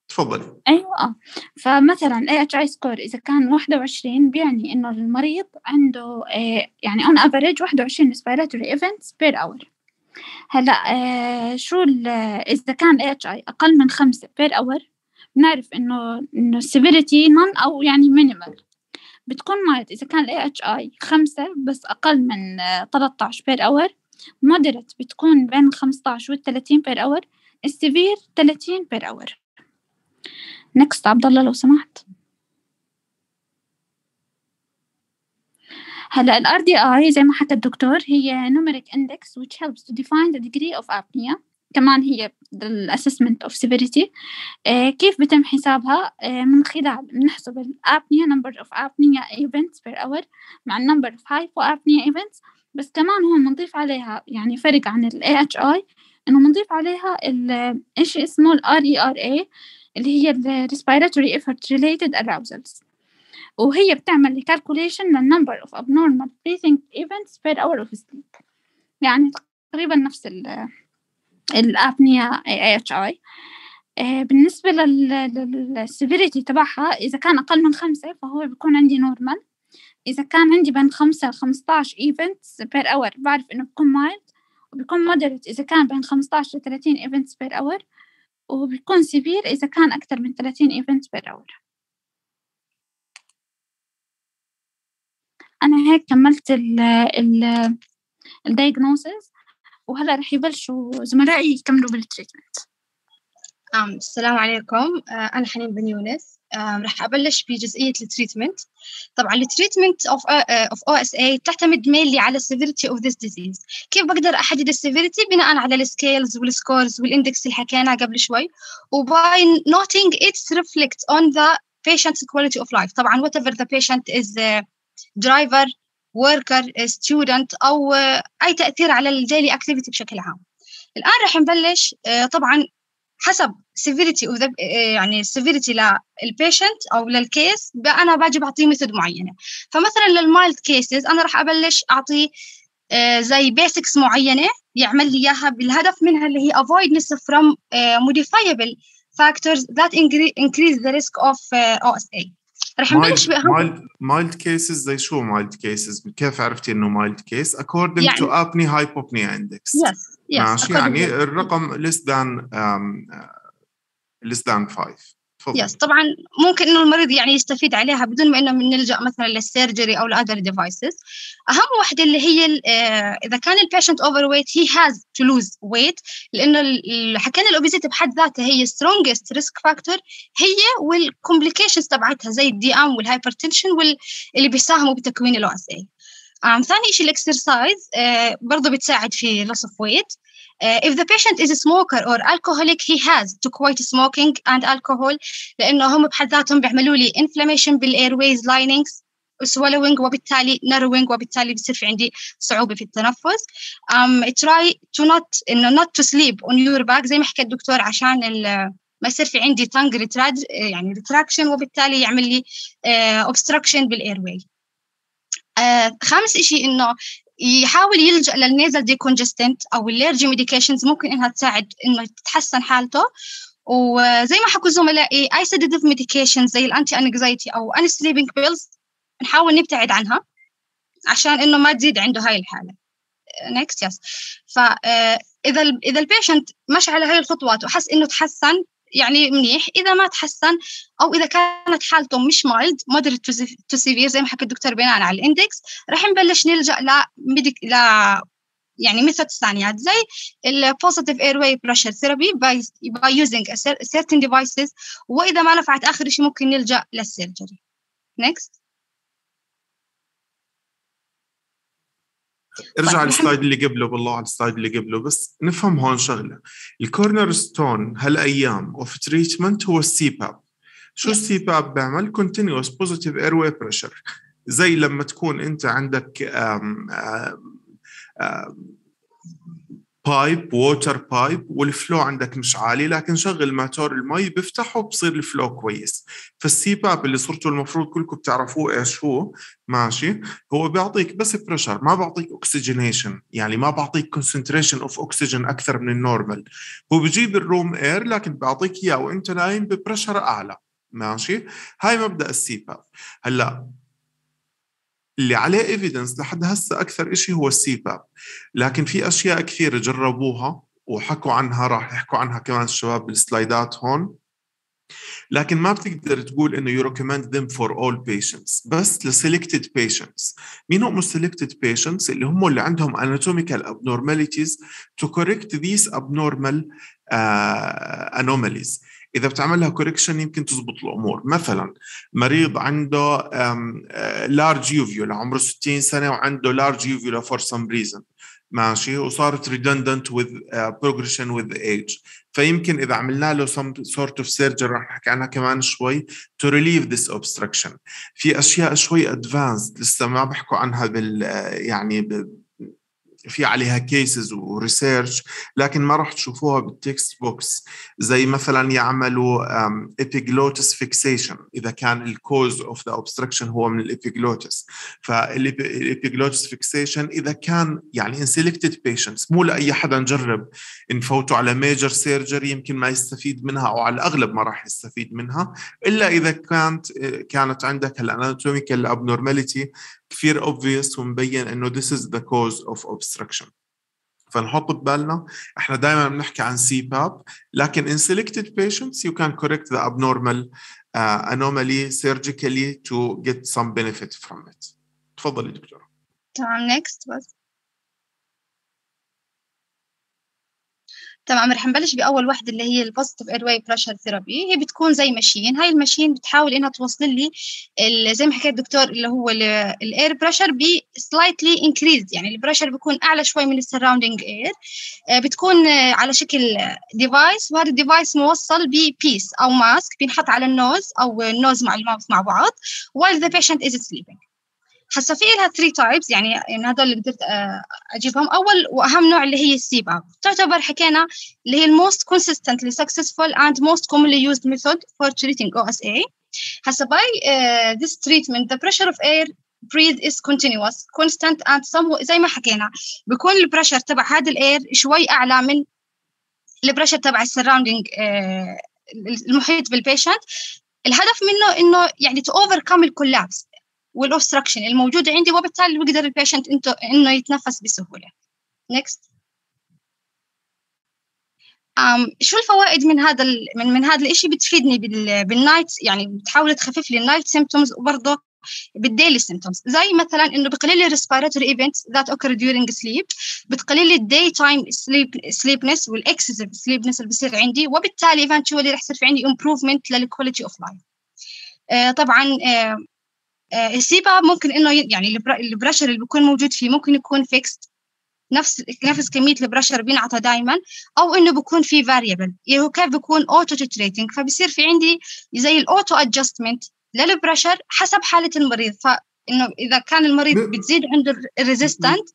تفضلي.
أيوة. آه. فمثلا AHI سكور إذا كان 21 بيعني إنه المريض عنده آه يعني on average 21 respiratory events per hour. هلأ آه شو إذا كان AHI أقل من خمسة per hour بنعرف إنه إنه severity none أو يعني minimal. بتكون mild. إذا كان AHI خمسة بس أقل من آه 13 per hour moderate بتكون بين 15 وال 30 per hour السيفير 30 per hour. Next عبد الله لو سمحت هلا ال RDI زي ما حكى الدكتور هي numeric index which helps to define the degree of apnea كمان هي ال assessment of severity آه كيف بتم حسابها آه من خلال بنحسب ال apnea number of apnea events per hour مع ال number of hypoapnea events بس كمان هون بنضيف عليها يعني فرق عن ال AHI إنه بنضيف عليها ال إشي اسمه ال RERA اللي هي ال respiratory effort related arousals. وهي بتعمل calculation لل number of abnormal breathing events per hour of sleep. يعني تقريبا نفس ال ال apnea AHI بالنسبة لل severity تبعها إذا كان أقل من خمسة فهو بيكون عندي normal إذا كان عندي بين خمسة لخمسطاش events per hour بعرف إنه بيكون mild وبيكون moderate. إذا كان بين خمسطاش لتلاتين events per hour وبيكون severe إذا كان أكتر من 30 events per hour. أنا هيك كملت ال ال ال diagnosis وهلأ رح يبلشوا زملائي يكملوا بال
treatment السلام عليكم. uh, أنا حنين بن يونس. رح أبلش بجزئية ال treatment طبعا ال treatment of, uh, of OSA تعتمد mainly على severity of this disease. كيف بقدر أحدد ال severity بناء على ال scales وال scores وال index اللي حكيناه قبل شوي. و by noting it reflect on the patient's quality of life. طبعا whatever the patient is uh, driver worker student أو أي تأثير على ال daily activity بشكل عام. الآن رح نبلش طبعا حسب of the يعني severity لل patient أو لل case أنا باجي بعطيه method معينة. فمثلا لل mild cases أنا راح أبلش أعطيه زي basics معينة يعمل لي إياها بالهدف منها اللي هي avoidance from modifiable factors that increase the risk of OSA رح نبلش
بأهم. mild cases زي شو mild cases كيف عرفتي إنه mild case according
يعني
to apnea hypopnea index.
Yes yes
ماشي يعني الرقم less than um, less than 5
yes طبعا ممكن إنه المريض يعني يستفيد عليها بدون ما إنه نلجأ مثلا لل surgery أو ل other devices أهم وحده اللي هي إذا كان ال patient overweight he has to lose weight لأنه حكينا ال obesity بحد ذاتها هي strongest risk factor هي وال complications تبعتها زي ال DM وال hypertension واللي بيساهموا بتكوين ال OSA ثاني شيء ال exercise uh, برضه بتساعد في of weight. Uh, if the patient is a smoker or alcoholic he has to quit smoking and alcohol لأنه هم بحد ذاتهم بيعملوا لي inflammation بالairways linings swallowing وبالتالي narrowing وبالتالي بصير في عندي صعوبة في التنفس um, try to not إنه not to sleep on your back زي ما حكى الدكتور عشان ما يصير في عندي tongue retract يعني retraction وبالتالي يعمل لي uh, obstruction بالairway uh, خامس إشي إنه يحاول يلجأ لل nasal decongestant أو allergy medications ممكن إنها تساعد إنه تتحسن حالته. وزي ما حكوا زملائي أي sedative medications زي ال anti-anxiety أو any sleeping pills نحاول نبتعد عنها عشان إنه ما تزيد عنده هاي الحالة. next yes فإذا إذا ال patient مشى على هاي الخطوات وحس إنه تحسن يعني منيح. إذا ما تحسن أو إذا كانت حالته مش mild moderate to severe زي ما حكى الدكتور بناء على ال index راح نبلش نلجأ ل يعني method ثانيات زي ال positive airway pressure therapy by using certain devices وإذا ما نفعت آخر شيء ممكن نلجأ لل surgery next.
ارجع على ال slide اللي قبله بالله على ال slide اللي قبله بس نفهم هون شغلة. ال cornerstone هالأيام of treatment هو ال CPAP شو ال CPAP بيعمل؟ continuous positive airway pressure زي لما تكون أنت عندك آم آم pipe water pipe وال flow عندك مش عالي لكن شغل ماتور المي بيفتحه بصير ال flow كويس. فال CPAP اللي صرتوا المفروض كلكم بتعرفوه إيش هو؟ ماشي. هو بيعطيك بس pressure ما بعطيك oxygenation يعني ما بعطيك concentration of oxygen أكثر من ال normal هو بجيب ال room air لكن بيعطيك إياه وأنت نايم ب pressure أعلى. ماشي. هاي مبدأ ال CPAP هلأ اللي عليه evidence لحد هسه أكثر شيء هو ال CPAP لكن في أشياء كثير جربوها وحكوا عنها راح يحكوا عنها كمان الشباب بالسلايدات هون. لكن ما بتقدر تقول إنه you recommend them for all patients بس ل selected patients. مين هم selected patients اللي هم اللي عندهم anatomical abnormalities to correct these abnormal uh, إذا بتعمل لها correction يمكن تزبط الأمور. مثلا مريض عنده large uvula عمره 60 سنة وعنده large uvula for some reason ماشي؟ وصارت redundant with uh, progression with age. فيمكن إذا عملنا له some sort of surgery رح نحكي عنها كمان شوي to relieve this obstruction. في أشياء شوي advanced لسه ما بحكوا عنها بال يعني ب في عليها cases و research لكن ما راح تشوفوها بال textbooks زي مثلا يعملوا epiglottis fixation إذا كان ال cause of the obstruction هو من ال epiglottis فال epiglottis fixation إذا كان يعني in selected patients مو لأي حدا نجرب. نفوتوا على major surgery يمكن ما يستفيد منها أو على الأغلب ما راح يستفيد منها. إلا إذا كانت كانت عندك ال anatomical abnormality كثير obvious ومبين انه this is the cause of obstruction فنحط ببالنا احنا دائما بنحكي عن سي باب لكن in selected patients you can correct the abnormal uh, anomaly surgically to get some benefit from it تفضلي دكتورة
تمام next بس تمام رح نبلش بأول وحدة اللي هي ال positive airway pressure therapy هي بتكون زي machine هاي ال machine بتحاول إنها توصل لي زي ما حكيت الدكتور اللي هو ال air pressure ب slightly increase يعني ال pressure بيكون أعلى شوي من ال surrounding air بتكون على شكل device وهذا ال device موصل ب piece أو mask بينحط على ال nose أو ال nose مع ال mouth مع بعض while the patient is sleeping. هسه في لها 3 types يعني يعني هذول اللي قدرت أجيبهم. أول وأهم نوع اللي هي ال CPAP. تعتبر حكينا اللي هي ال most consistently successful and most commonly used method for treating OSA هسه by uh, this treatment the pressure of air breathe is continuous constant and some زي ما حكينا بيكون ال pressure تبع هذا ال air شوي أعلى من ال pressure تبع ال surrounding uh, المحيط بال patient الهدف منه إنه يعني to overcome ال collapse وال obstruction الموجوده عندي وبالتالي بيقدر ال patient إنه يتنفس بسهولة. Next. Um, شو الفوائد من هذا من من هذا الشيء بتفيدني بال بال night يعني بتحاول تخفف لي ال night symptoms وبرضه بال daily symptoms زي مثلا إنه بقلل لي respiratory events that occur during sleep بتقلل لي ال daytime sleep sleepness وال excessive sleepness اللي بصير عندي وبالتالي eventually رح يصير في عندي improvement لل quality of life طبعا uh, ال CPAP ممكن إنه يعني ال pressure اللي بيكون موجود فيه ممكن يكون fixed نفس نفس كمية ال pressure بينعطى دائما أو إنه بيكون في variable يعني هو كيف بيكون auto titrating فبصير في عندي زي ال auto adjustment لل pressure حسب حالة المريض. فإنه إذا كان المريض بتزيد عنده ال resistant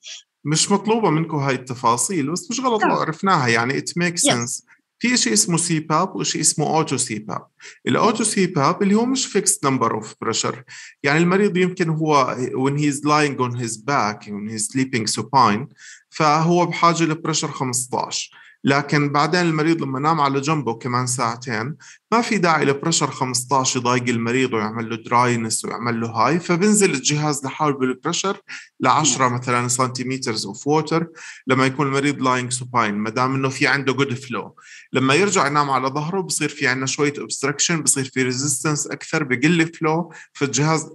مش مطلوبة منكم هاي التفاصيل بس مش غلط لو عرفناها يعني it make sense في شيء اسمه CPAP وشيء اسمه auto CPAP ال auto CPAP اللي هو مش fixed number of pressure يعني المريض يمكن هو when he is lying on his back when he is sleeping supine فهو بحاجة ل pressure 15 لكن بعدين المريض لما نام على جنبه كمان ساعتين ما في داعي ل pressure 15 يضايق المريض ويعمل له dryness ويعمل له هاي فبنزل الجهاز لحالة بال pressure ل 10 مثلا centimeter of water لما يكون المريض lying supine ما دام إنه في عنده good flow لما يرجع ينام على ظهره بصير في عندنا شوية obstruction بصير في resistance أكثر بقل flow فالجهاز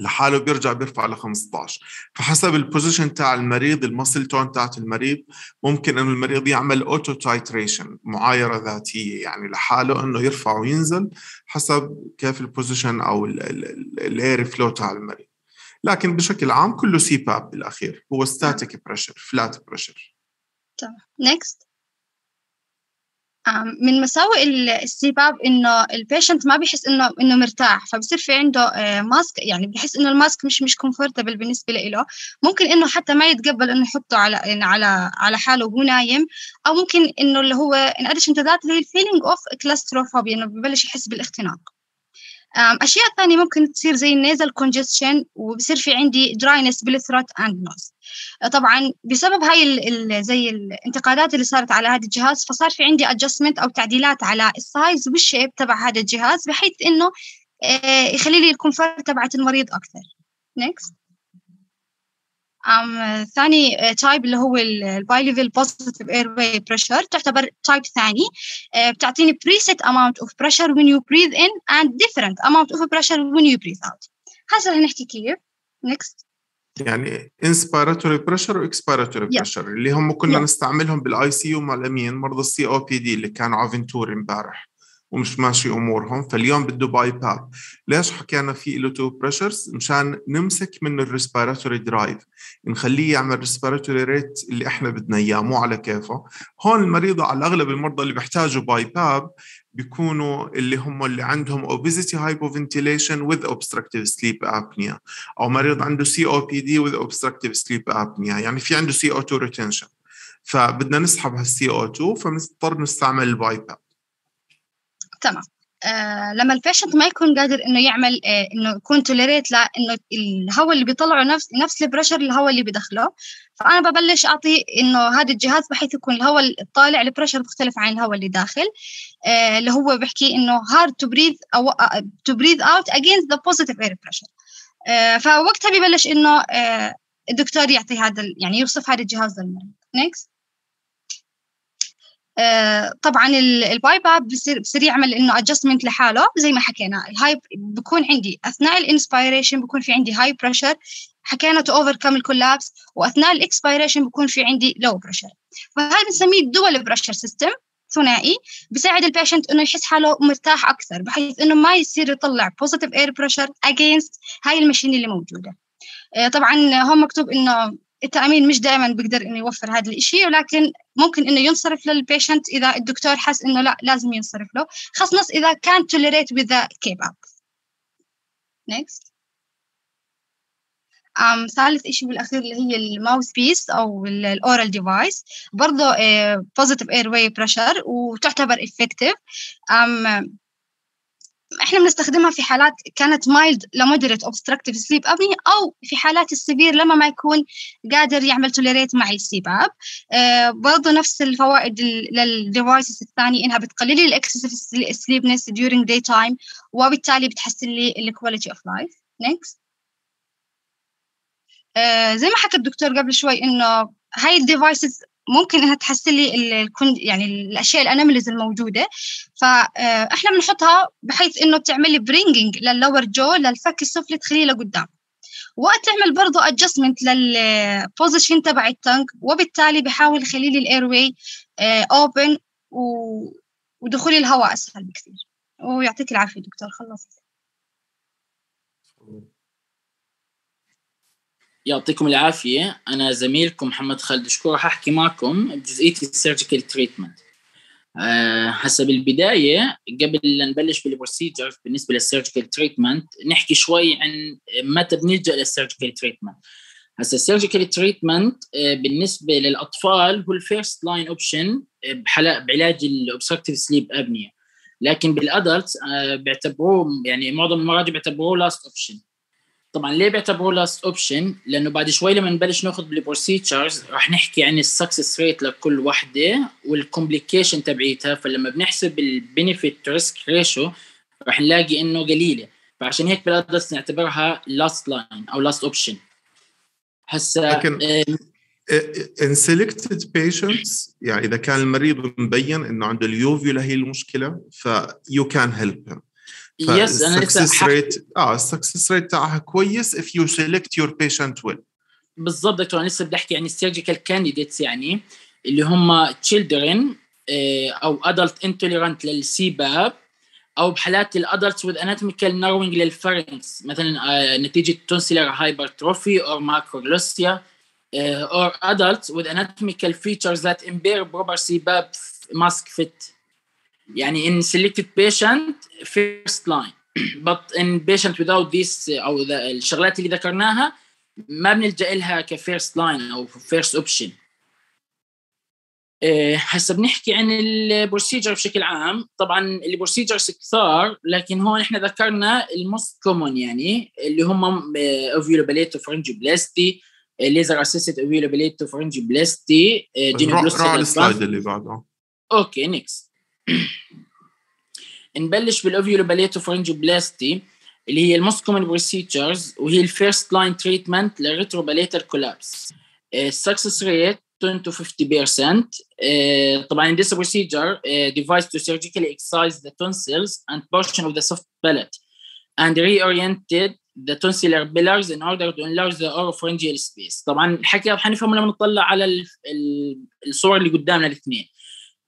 لحاله بيرجع بيرفع ل 15 فحسب ال position تاع المريض ال muscle tone تاعت المريض ممكن إنه المريض يعمل auto titration معايرة ذاتية يعني لحاله إنه يرفع وينزل حسب كيف ال position أو ال airflow تاع المريض. لكن بشكل عام كله CPAP بالأخير هو static pressure flat pressure
تمام. next من مساوئ ال CPAP إنه ال patient ما بيحس انه إنه مرتاح فبصير في عنده mask يعني بحس إنه ال mask مش مش comfortable بالنسبة له. ممكن إنه حتى ما يتقبل إنه يحطه على يعني على على حاله وهو نايم أو ممكن إنه اللي هو in addition to that اللي هي ال feeling of claustrophobia إنه ببلش يحس بالاختناق. أشياء ثانية ممكن تصير زي ال nasal congestion وبصير في عندي dryness بال throat and nose طبعا بسبب هاي ال ال زي الانتقادات اللي صارت على هذا الجهاز فصار في عندي adjustment أو تعديلات على ال size وال shape تبع هذا الجهاز بحيث إنه يخلي لي ال comfort تبعت المريض أكثر. next ثاني type اللي هو ال bilevel positive airway pressure تعتبر type ثاني. uh, بتعطيني preset amount of pressure when you breathe in and different amount of pressure when you breathe out. هسه رح نحكي كيف. Next.
يعني inspiratory pressure و
expiratory.
pressure اللي هم كنا
Yeah.
نستعملهم بال ICU مع الامين مرضى ال COPD اللي كانوا على فنتوري امبارح ومش ماشي أمورهم فاليوم بده BiPAP ليش حكينا في له two pressures مشان نمسك منه ال respiratory drive نخليه يعمل respiratory rate اللي إحنا بدنا إياه مو على كيفه هون المريضه على اغلب المرضى اللي بيحتاجوا BiPAP بيكونوا اللي هم اللي عندهم obesity hypoventilation with obstructive sleep apnea أو مريض عنده COPD with obstructive sleep apnea يعني في عنده CO2 retention فبدنا نسحب هال CO2 فبنضطر نستعمل ال BiPAP
تمام آه لما ال patient ما يكون قادر إنه يعمل آه إنه يكون tolerate لأنه الهواء اللي بيطلعه نفس نفس ال pressure الهواء اللي بدخله فأنا ببلش أعطي إنه هذا الجهاز بحيث يكون الهواء الطالع ال pressure مختلف عن الهواء اللي داخل آه اللي هو بحكي إنه hard to breathe أو breathe out against the positive air pressure. آه فوقتها ببلش إنه آه الدكتور يعطي هذا يعني يوصف هذا الجهاز للمريض. Next. طبعا ال- ال BiPAP بصير بصير يعمل إنه adjustment لحاله زي ما حكينا. ال high بكون عندي أثناء ال inspiration بكون في عندي high pressure حكينا to overcome ال collapse وأثناء ال expiration بكون في عندي low pressure فهذا بنسميه ال dual pressure system ثنائي بيساعد ال patient إنه يحس حاله مرتاح أكثر بحيث إنه ما يصير يطلع positive air pressure against هاي ال machine اللي موجودة. آه، طبعا هون مكتوب إنه التأمين مش دائما بيقدر إنه يوفر هذا الإشي ولكن ممكن إنه ينصرف لل patient إذا الدكتور حس إنه لا لازم ينصرف له خاصة إذا كان tolerate with the CPAP. Next. ثالث إشي بالأخير اللي هي ال mouth piece أو ال oral device برضه uh, positive airway pressure وتعتبر effective. um, إحنا بنستخدمها في حالات كانت mild ل moderate obstructive sleep apnea أو في حالات ال severe لما ما يكون قادر يعمل tolerate مع ال CPAP آه برضه نفس الفوائد لل devices الثاني إنها بتقلل ال excessive sleepiness during day time وبالتالي بتحسن لي ال quality of life آه زي ما حكى الدكتور قبل شوي إنه هاي ال devices ممكن إنها تحسن لي يعني الأشياء ال anomalies الموجوده فاحنا بنحطها بحيث إنه بتعمل لي bringing لل lower jaw للفك السفلي تخليه لقدام. وقت تعمل برضه adjustment لل position تبع ال tongue وبالتالي بحاول يخلي لي ال airway open ودخول الهواء أسهل بكثير. ويعطيك العافية دكتور خلصت
يعطيكم العافية. أنا زميلكم محمد خالد شكور ححكي معكم بجزئية ال surgical treatment أه هسا بالبداية قبل لا نبلش بال procedure بالنسبة لل surgical treatment نحكي شوي عن متى بنلجأ لل surgical treatment هسا ال surgical treatment بالنسبة للأطفال هو ال first line option بعلاج ال obstructive sleep apnea لكن بال adults أه بيعتبروه يعني معظم المراجع بيعتبروه last option طبعا ليه بيعتبروه last option لأنه بعد شوي لما نبلش ناخذ بال procedures رح نحكي عن ال success rate لكل وحدة وال complication تبعيتها. فلما بنحسب ال benefit risk ratio رح نلاقي إنه قليلة. فعشان هيك بال adults نعتبرها last line أو last option هسا
لكن in selected patients يعني إذا كان المريض مبين إنه عنده ال uvula هي المشكلة ف you can help him.
yes أنا لسه
rate آه ال success rate تاعها كويس if you select your patient well
بالضبط دكتور أنا لسه بدي احكي عن ال surgical candidates يعني اللي هم children آه، أو adult intolerant للسيباب أو بحالات الادلتس with anatomical narrowing للفارنكس مثلا آه، نتيجه hypertrophy or macroglosia uh, or adults with anatomical features that impair proper CPAP mask fit. يعني in selected patient first line. But in patient without this أو the- الشغلات اللي ذكرناها ما بنلجأ لها كفيرست لاين أو فيرست اوبشن هسه بنحكي عن ال procedure بشكل عام. طبعا ال procedures كثار لكن هون إحنا ذكرنا ال most common يعني اللي هم uvulopalatopharyngoplasty laser assisted uvulopalatopharyngoplasty
روح روح على ال slide اللي بعده.
okay next نبلش بال uvulopalatopharyngoplasty اللي هي ال most common procedures وهي ال first line treatment لل retropalatal collapse ال success rate 10 to 50% uh, طبعا in this procedure uh, devised to surgically excise the tonsils and portion of the soft palate and reoriented the tonsillar pillars in order to enlarge the oropharyngeal space. طبعا الحكي حنفهمه لما نطلع على ال- ال- الصور اللي قدامنا الاثنين.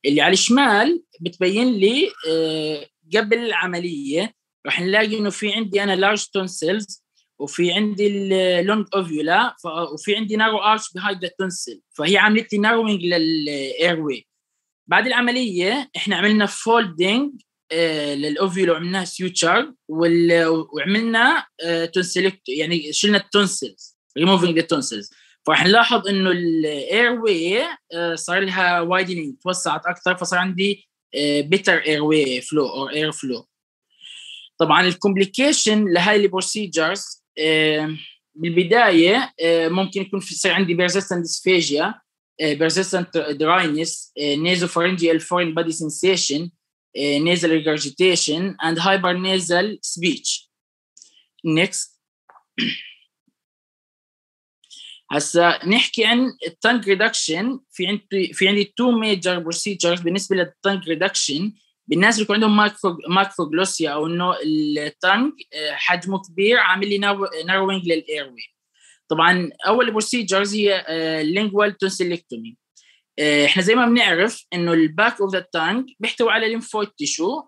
اللي على الشمال بتبين لي آه، قبل العملية راح نلاقي إنه في عندي أنا large tonsils وفي عندي ال long uvula وفي عندي narrow arch behind the tonsil فهي عملت لي narrowing لل airway بعد العملية إحنا عملنا folding لل uvula وعملناها suture وعملنا tonsillect يعني شلنا التونسلز ريموفينج ذا تونسلز فراح نلاحظ إنه ال airway صار لها widening توسعت أكثر فصار عندي better airway flow أو air flow طبعا ال complication لهاي ال procedures بالبداية آه، ممكن يكون في يصير عندي persistent dysphagia persistent dryness nasopharyngeal foreign body sensation nasal regurgitation and hypernasal speech. Next. هسا نحكي عن ال tongue reduction في عندي في عندي two major procedures بالنسبة لل tongue reduction بالناس اللي يكون عندهم macro macroglossia أو إنه ال tongue حجمه كبير عامل لي narrowing لل airway طبعا أول procedures هي lingual tonsillectomy إحنا زي ما بنعرف إنه ال back of the tongue بيحتوي على lymphoid tissue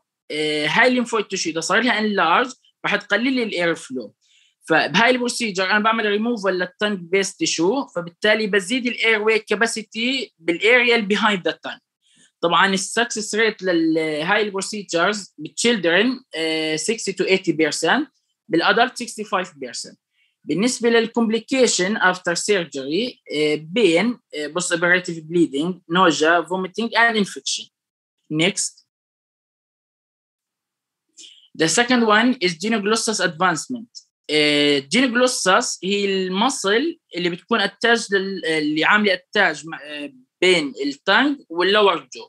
هاي ال lymphoid tissue إذا صار لها enlarge راح تقلل لي ال air flow فبهاي ال procedure أنا بعمل ريموفال للتانك بيس تيشو فبالتالي بزيد ال airway capacity بال area اللي behind the tongue طبعا ال success rate لهاي ال procedures بال children 60 to 80% بال adult 65% بالنسبة لل complication after surgery pain post operative bleeding nausea vomiting and infection. Next. The second one is genoglossus advancement. آه، genioglossus هي ال muscle اللي بتكون ال attach اللي عاملة ال attach آه، بين ال tongue وال lower jaw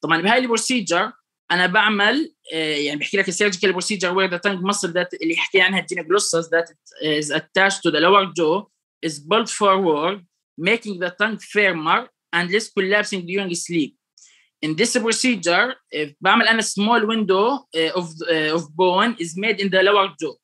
طبعا بهاي ال procedure أنا بعمل آه، يعني بحكي لك ال surgical procedure where the tongue muscle that اللي حكي عنها genioglossus that is attached to the lower jaw is pulled forward making the tongue firmer and less collapsing during sleep In this procedure, بعمل أنا small window of, of bone is made in the lower jaw.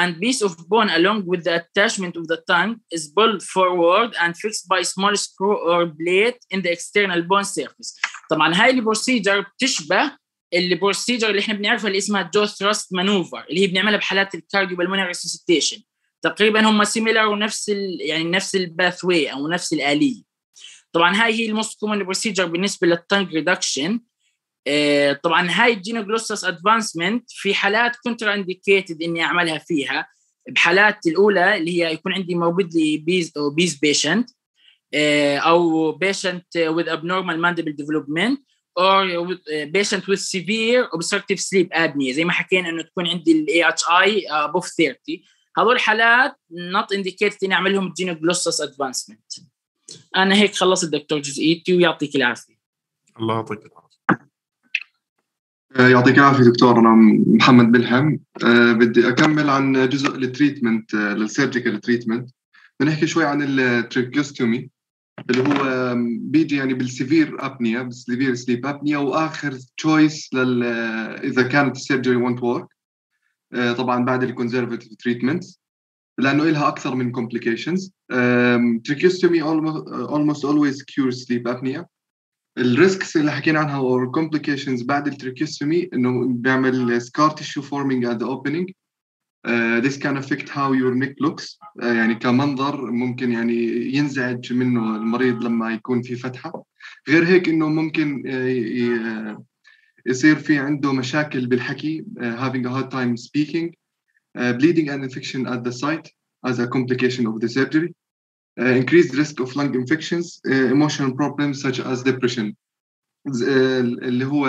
And piece of bone along with the attachment of the tongue is pulled forward and fixed by small screw or blade in the external bone surface. طبعا هاي ال procedure بتشبه ال procedure اللي إحنا بنعرفها اللي اسمها jaw thrust maneuver اللي هي بنعملها بحالات ال cardiopulmonary resuscitation تقريبا هم similar ونفس ال يعني نفس ال pathway أو نفس الآلية. طبعا هاي هي ال most common procedure بالنسبة لل tongue reduction طبعا هاي ال genioglossus advancement في حالات contraindicated إني أعملها فيها. بحالات الأولى اللي هي يكون عندي موجود لي obese أو obese patient آه أو patient with abnormal mandible development or uh, patient with severe obstructive sleep apnea. زي ما حكينا إنه تكون عندي ال AHI above 30 هذول حالات not indicated إني اعمل لهم genioglossus advancement أنا هيك خلصت دكتور جزئيتي ويعطيك العافية.
الله يعطيك العافية.
آه، يعطيك العافية دكتور أنا محمد ملحم. أه بدي أكمل عن جزء ال treatment لل surgical treatment بنحكي شوي عن ال tracheostomy اللي هو بيجي يعني بال severe apnea بال severe sleep apnea وآخر choice لل إذا كانت ال surgery won't work طبعا بعد ال conservative treatment لأنه لها أكثر من complications tracheostomy almost always cure sleep apnea. ال risks اللي حكينا عنها أو ال complications بعد ال tracheostomy إنه بيعمل scar tissue forming opening. Uh, this can affect how your neck looks. Uh, يعني كمنظر ممكن يعني ينزعج منه المريض لما يكون في فتحة. غير هيك إنه ممكن uh, يصير في عنده مشاكل بالحكي having a hard time speaking bleeding and infection at the site as a complication of the surgery. Increased risk of lung infections emotional problems such as depression. اللي هو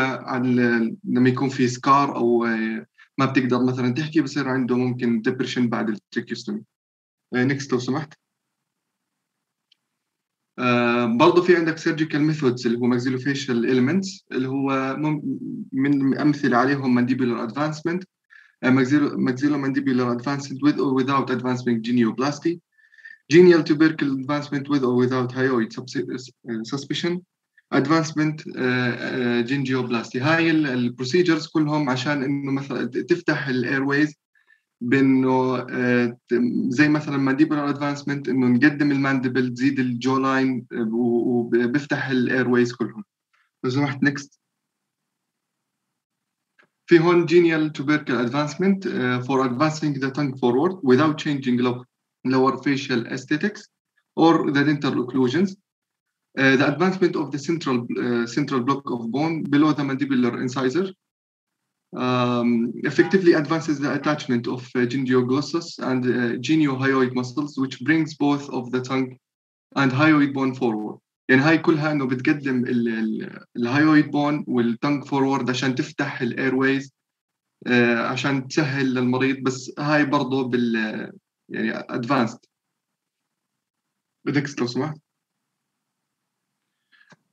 لما يكون في scar أو ما بتقدر مثلا تحكي بصير عنده ممكن depression بعد ال tracheostomy next لو سمحت. برضه في عندك surgical methods اللي هو maxillofacial elements اللي هو من أمثلة عليهم mandibular advancement maxillo mandibular advancement with or without advancement genioplasty genial tubercle advancement with or without hyoid suspicion. ادفانسمنت جينجيوبلاستي هاي ال procedures كلهم عشان إنه مثلا تفتح ال airways بإنه زي مثلا mandibular advancement إنه نقدم ال mandible تزيد ال jawline وبيفتح ال airways كلهم لو سمحت next في هون genial tubercle advancement uh, for advancing the tongue forward without changing lower facial aesthetics or the dental occlusions Uh, the advancement of the central uh, central block of bone below the mandibular incisor um, effectively advances the attachment of uh, gingioglossus and uh, geniohyoid muscles, which brings both of the tongue and hyoid bone forward. يعني هاي كلها انه بتقدم الهايويد بون والتنج فورورد عشان تفتح الاير ويز عشان تسهل للمريض بس هاي برضه بال يعني advanced بدك لو سمحت.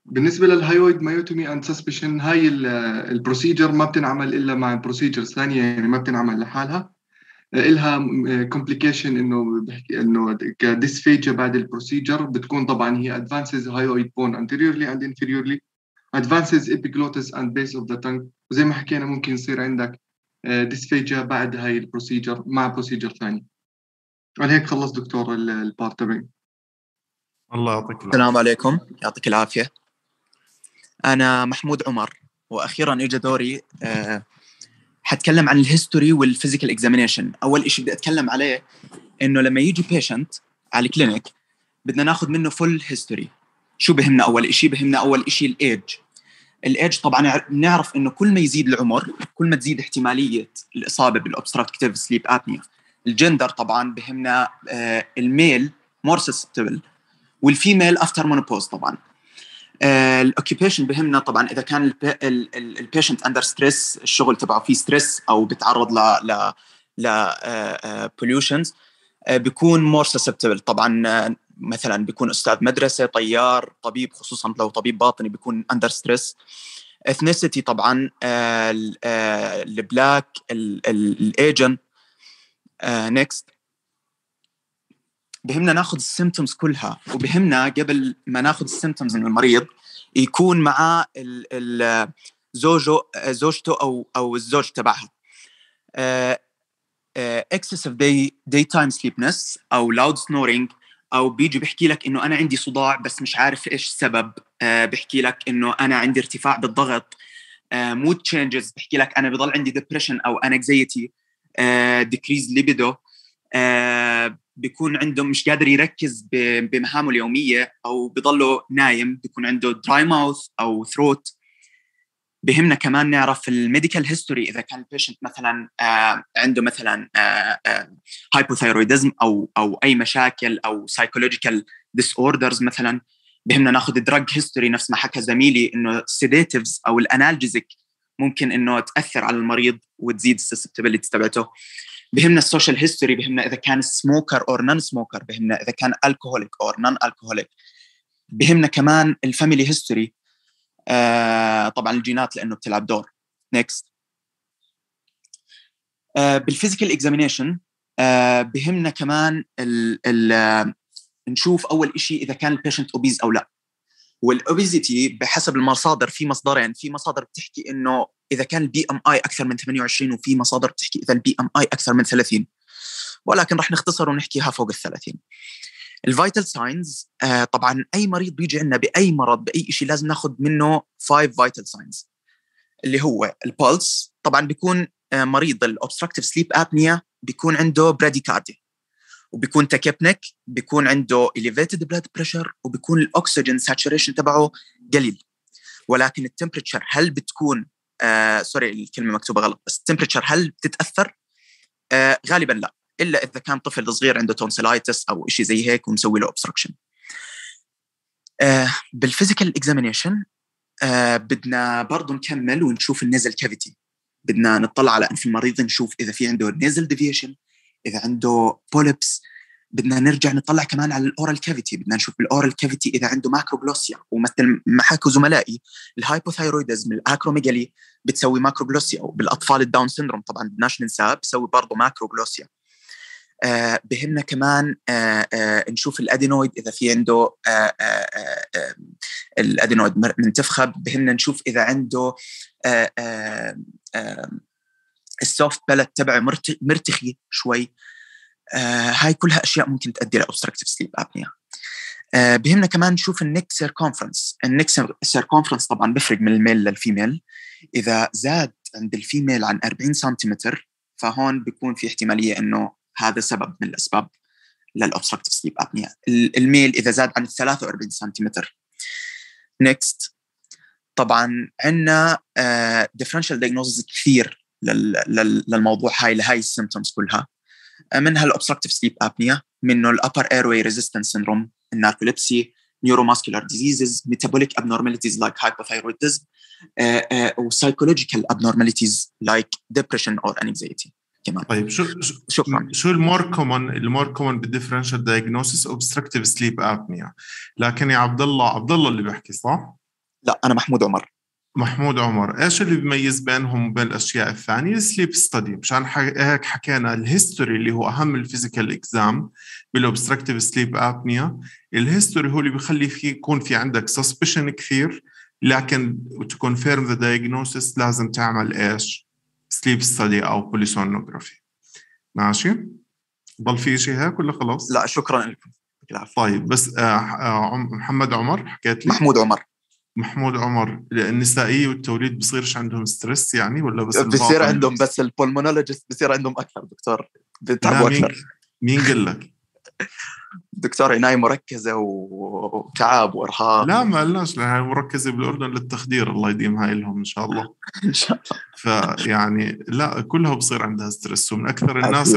بالنسبة لل hyoid myotomy and suspension هاي ال procedure ما بتنعمل إلا مع procedures ثانية يعني ما بتنعمل لحالها. إلها complication إنه بحكي إنه ك dysphagia بعد ال procedure بتكون طبعا هي advances hyoid bone anteriorly and inferiorly. Advances epiglottis and base of the tongue. وزي ما حكينا ممكن يصير عندك dysphagia بعد هاي ال procedure مع procedure ثاني على هيك خلص دكتور ال part تبعي
الله يعطيك العافية.
السلام عليكم. يعطيك العافية. أنا محمود عمر وأخيرا اجى دوري أه حتكلم عن ال history وال physical examination أول شيء بدي أتكلم عليه إنه لما يجي patient على ال clinic بدنا ناخذ منه full history شو بهمنا أول شيء بهمنا أول شيء الايج الايج طبعا بنعرف إنه كل ما يزيد العمر كل ما تزيد احتمالية الإصابة بال obstructive sleep apnea ال gender طبعا بهمنا آه ال male more susceptible وال female after menopause طبعا. ال occupation بهمنا طبعا إذا كان ال patient under stress الشغل تبعه فيه stress أو بيتعرض ل ل ل pollutions بيكون more susceptible طبعا مثلا بيكون أستاذ مدرسة طيار طبيب خصوصا لو طبيب باطني بيكون under stress ethnicity طبعا ال black ال Asian next بهمنا ناخذ ال symptoms كلها وبهمنا قبل ما ناخذ ال symptoms من المريض يكون معاه زوجه زوجته أو أو الزوج تبعها. excessive day daytime sleepiness أو loud snoring أو بيجي بيحكي لك إنه أنا عندي صداع بس مش عارف إيش السبب. بيحكي لك إنه أنا عندي ارتفاع بالضغط. mood changes بيحكي لك أنا بضل عندي depression أو anxiety. Decreased libido بيكون عنده مش قادر يركز بمهامه اليومية أو بضله نايم بيكون عنده dry mouth أو throat بهمنا كمان نعرف ال medical history إذا كان ال patient مثلا آه عنده مثلا hypothyroidism أو أو أي مشاكل أو psychological disorders مثلا. بهمنا ناخذ drug history نفس ما حكى زميلي إنه ال sedatives أو ال analgesic ممكن إنه تأثر على المريض وتزيد ال susceptibility تبعته. بهمنا ال social history بهمنا إذا كان smoker or non smoker بهمنا إذا كان alcoholic or non alcoholic بهمنا كمان ال family history آه طبعا الجينات لأنه بتلعب دور. next بال physical examination بهمنا كمان ال ال آه، نشوف أول شيء إذا كان ال patient obese أو لا. وال obesity بحسب المصادر في مصدرين في مصادر بتحكي إنه إذا كان ال BMI أكثر من 28 وفي مصادر بتحكي إذا ال BMI أكثر من 30 ولكن رح نختصر ونحكيها فوق ال 30 ال vital signs آه طبعا أي مريض بيجي عندنا بأي مرض بأي شيء لازم ناخذ منه 5 vital signs اللي هو ال pulse طبعا بيكون آه مريض ال obstructive sleep apnea بيكون عنده bradycardia وبيكون tachypneic بيكون عنده elevated blood pressure وبيكون ال oxygen saturation تبعه قليل. ولكن ال temperature هل بتكون آه sorry الكلمة مكتوبة غلط بس ال temperature هل بتتأثر؟ آه غالبا لا إلا إذا كان طفل صغير عنده tonsillitis أو شيء زي هيك ومسوي له obstruction آه بال physical examination آه بدنا برضه نكمل ونشوف ال nasal cavity بدنا نطلع على أنف المريض نشوف إذا في عنده nasal deviation إذا عنده polyps بدنا نرجع نطلع كمان على ال oral cavity بدنا نشوف بال oral cavity إذا عنده macroglossia ومثل ما حكوا زملائي ال hypothyroidism ال acromegaly بتسوي macroglossia وبالاطفال ال Down syndrome طبعا بدناش ننساه بسوي برضه macroglossia آه بهمنا كمان آه آه نشوف ال adenoid إذا في عنده آه آه آه ال adenoid منتفخة بهمنا نشوف إذا عنده آه آه آه ال soft palate تبعه مرتخي شوي. آه هاي كلها أشياء ممكن تؤدي ل obstructive sleep apnea آه بهمنا كمان نشوف ال neck circumference ال neck circumference طبعا بفرق من ال male لل female. إذا زاد عند ال female عن 40 سنتيمتر فهون بيكون في احتمالية إنه هذا سبب من الأسباب لل obstructive sleep apnea ال male إذا زاد عن 43 سنتيمتر. next طبعا عندنا differential diagnosis كثير للموضوع هاي لهاي ال symptoms كلها. منها ال obstructive sleep apnea منه ال upper airway resistance syndrome ال narcolepsy neuromuscular diseases metabolic abnormalities like hypothyroidism uh, uh, psychological abnormalities like depression or anxiety كمان.
طيب شو شكرا. شو ال more common ال more common بال differential diagnosis obstructive sleep apnea لكن يا عبد الله عبد الله اللي بيحكي صح؟
لا أنا محمود عمر.
محمود عمر إيش اللي بيميز بينهم وبين الأشياء الثانية؟ ال sleep study مشان هيك حكينا ال history اللي هو أهم ال physical exam بال obstructive sleep apnea ال history هو اللي بيخلي في يكون في عندك suspicion كثير لكن to confirm the diagnosis لازم تعمل إيش؟ sleep study أو polysomnography ماشي؟ ضل في شيء هيك ولا خلاص؟
لا شكرا لكم.
طيب بس آه محمد عمر حكيت لي؟
محمود عمر.
محمود عمر النسائيه والتوليد بصيرش عندهم stress يعني ولا بس
بصير عندهم بس ال pulmonologist بصير عندهم أكثر دكتور. بيتعبوا أكثر.
مين قال لك؟
دكتور عناية مركزة وتعب وإرهاق.
لا ما قلناش لها مركزة بالأردن للتخدير الله يديم هاي لهم إن شاء الله.
إن شاء الله.
فيعني لا كلها بصير عندها stress ومن أكثر الناس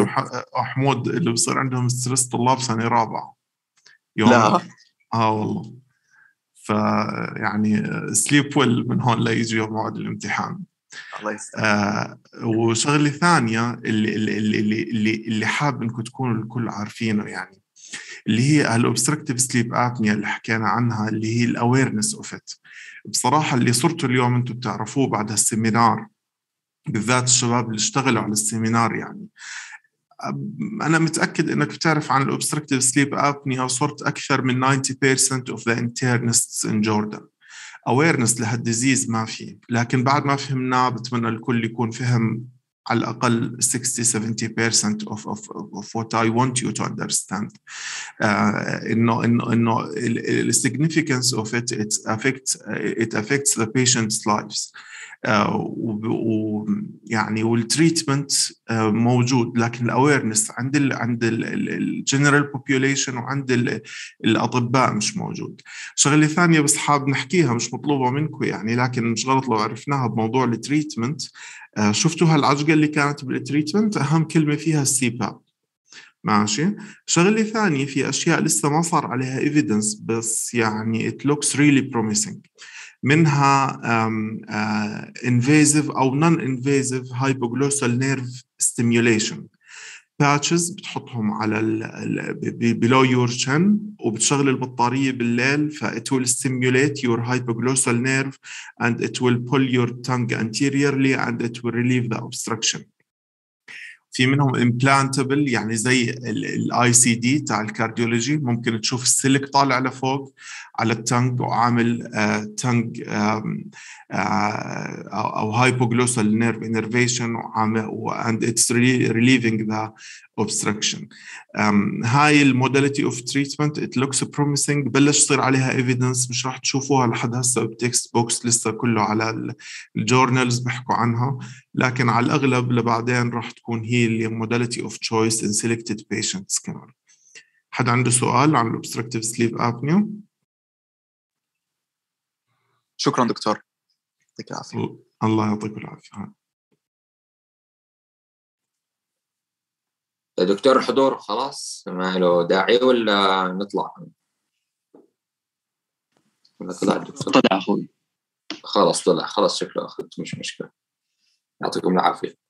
حمود اللي بصير عندهم stress طلاب سنة رابعة
يوم. لا
آه والله. فيعني sleep well من هون ليجي يوم موعد الامتحان.
الله يسلمك
آه وشغلة ثانية اللي اللي اللي اللي, اللي حاب إنكم تكونوا الكل عارفينه يعني اللي هي ال obstructive sleep apnea اللي حكينا عنها اللي هي ال awareness of it بصراحة اللي صرتوا اليوم أنتم بتعرفوه بعد هال seminar بالذات الشباب اللي اشتغلوا على ال seminar يعني. أنا متاكد انك بتعرف عن ال obstructive sleep apnea صرت أكثر من 90% of the internists in Jordan awareness لهال disease ما في لكن بعد ما فهمناه بتمنى الكل يكون فهم على الأقل 60-70% of, of, of what I want you to understand uh, إنه إنه إنه ال significance of it it affects it affects the patient's lives ويعني وال treatment موجود. لكن ال awareness عند ال عند ال general population وعند الأطباء مش موجود. شغلة ثانية بس حاب نحكيها مش مطلوبة منكم يعني لكن مش غلط لو عرفناها بموضوع ال treatment شفتوا هالعجقة اللي كانت بال treatment أهم كلمة فيها ال CPAP ماشي. شغلة ثانية في أشياء لسه ما صار عليها evidence بس يعني it looks really promising. منها invasive أو non invasive hypoglossal nerve stimulation patches بتحطهم على below your chin وبتشغل البطارية بالليل it will stimulate your hypoglossal nerve and it will pull your tongue anteriorly and it will relieve the obstruction في منهم implantable يعني زي ال ICD تاع ال cardiology. ممكن تشوف السلك طالع لفوق على ال tongue وعامل tongue أو hypoglossal nerve innervation and it's relieving the obstruction. هاي ال modality of treatment it looks promising. بلش يصير عليها evidence مش راح تشوفوها لحد هسه ب textbooks لسه كله على ال journals بيحكوا عنها. لكن على الأغلب لبعدين راح تكون هي اللي modality of choice in selected patients كمان. حد عنده سؤال عن ال obstructive sleep apnea
شكرا دكتور. يعطيك العافية.
الله يعطيك العافية.
دكتور الحضور خلاص. ما له داعي ولا نطلع؟ ولا طلع الدكتور
طلع أخوي.
خلاص طلع. خلاص شكله اخذت مش مشكلة. يعطيكم العافيه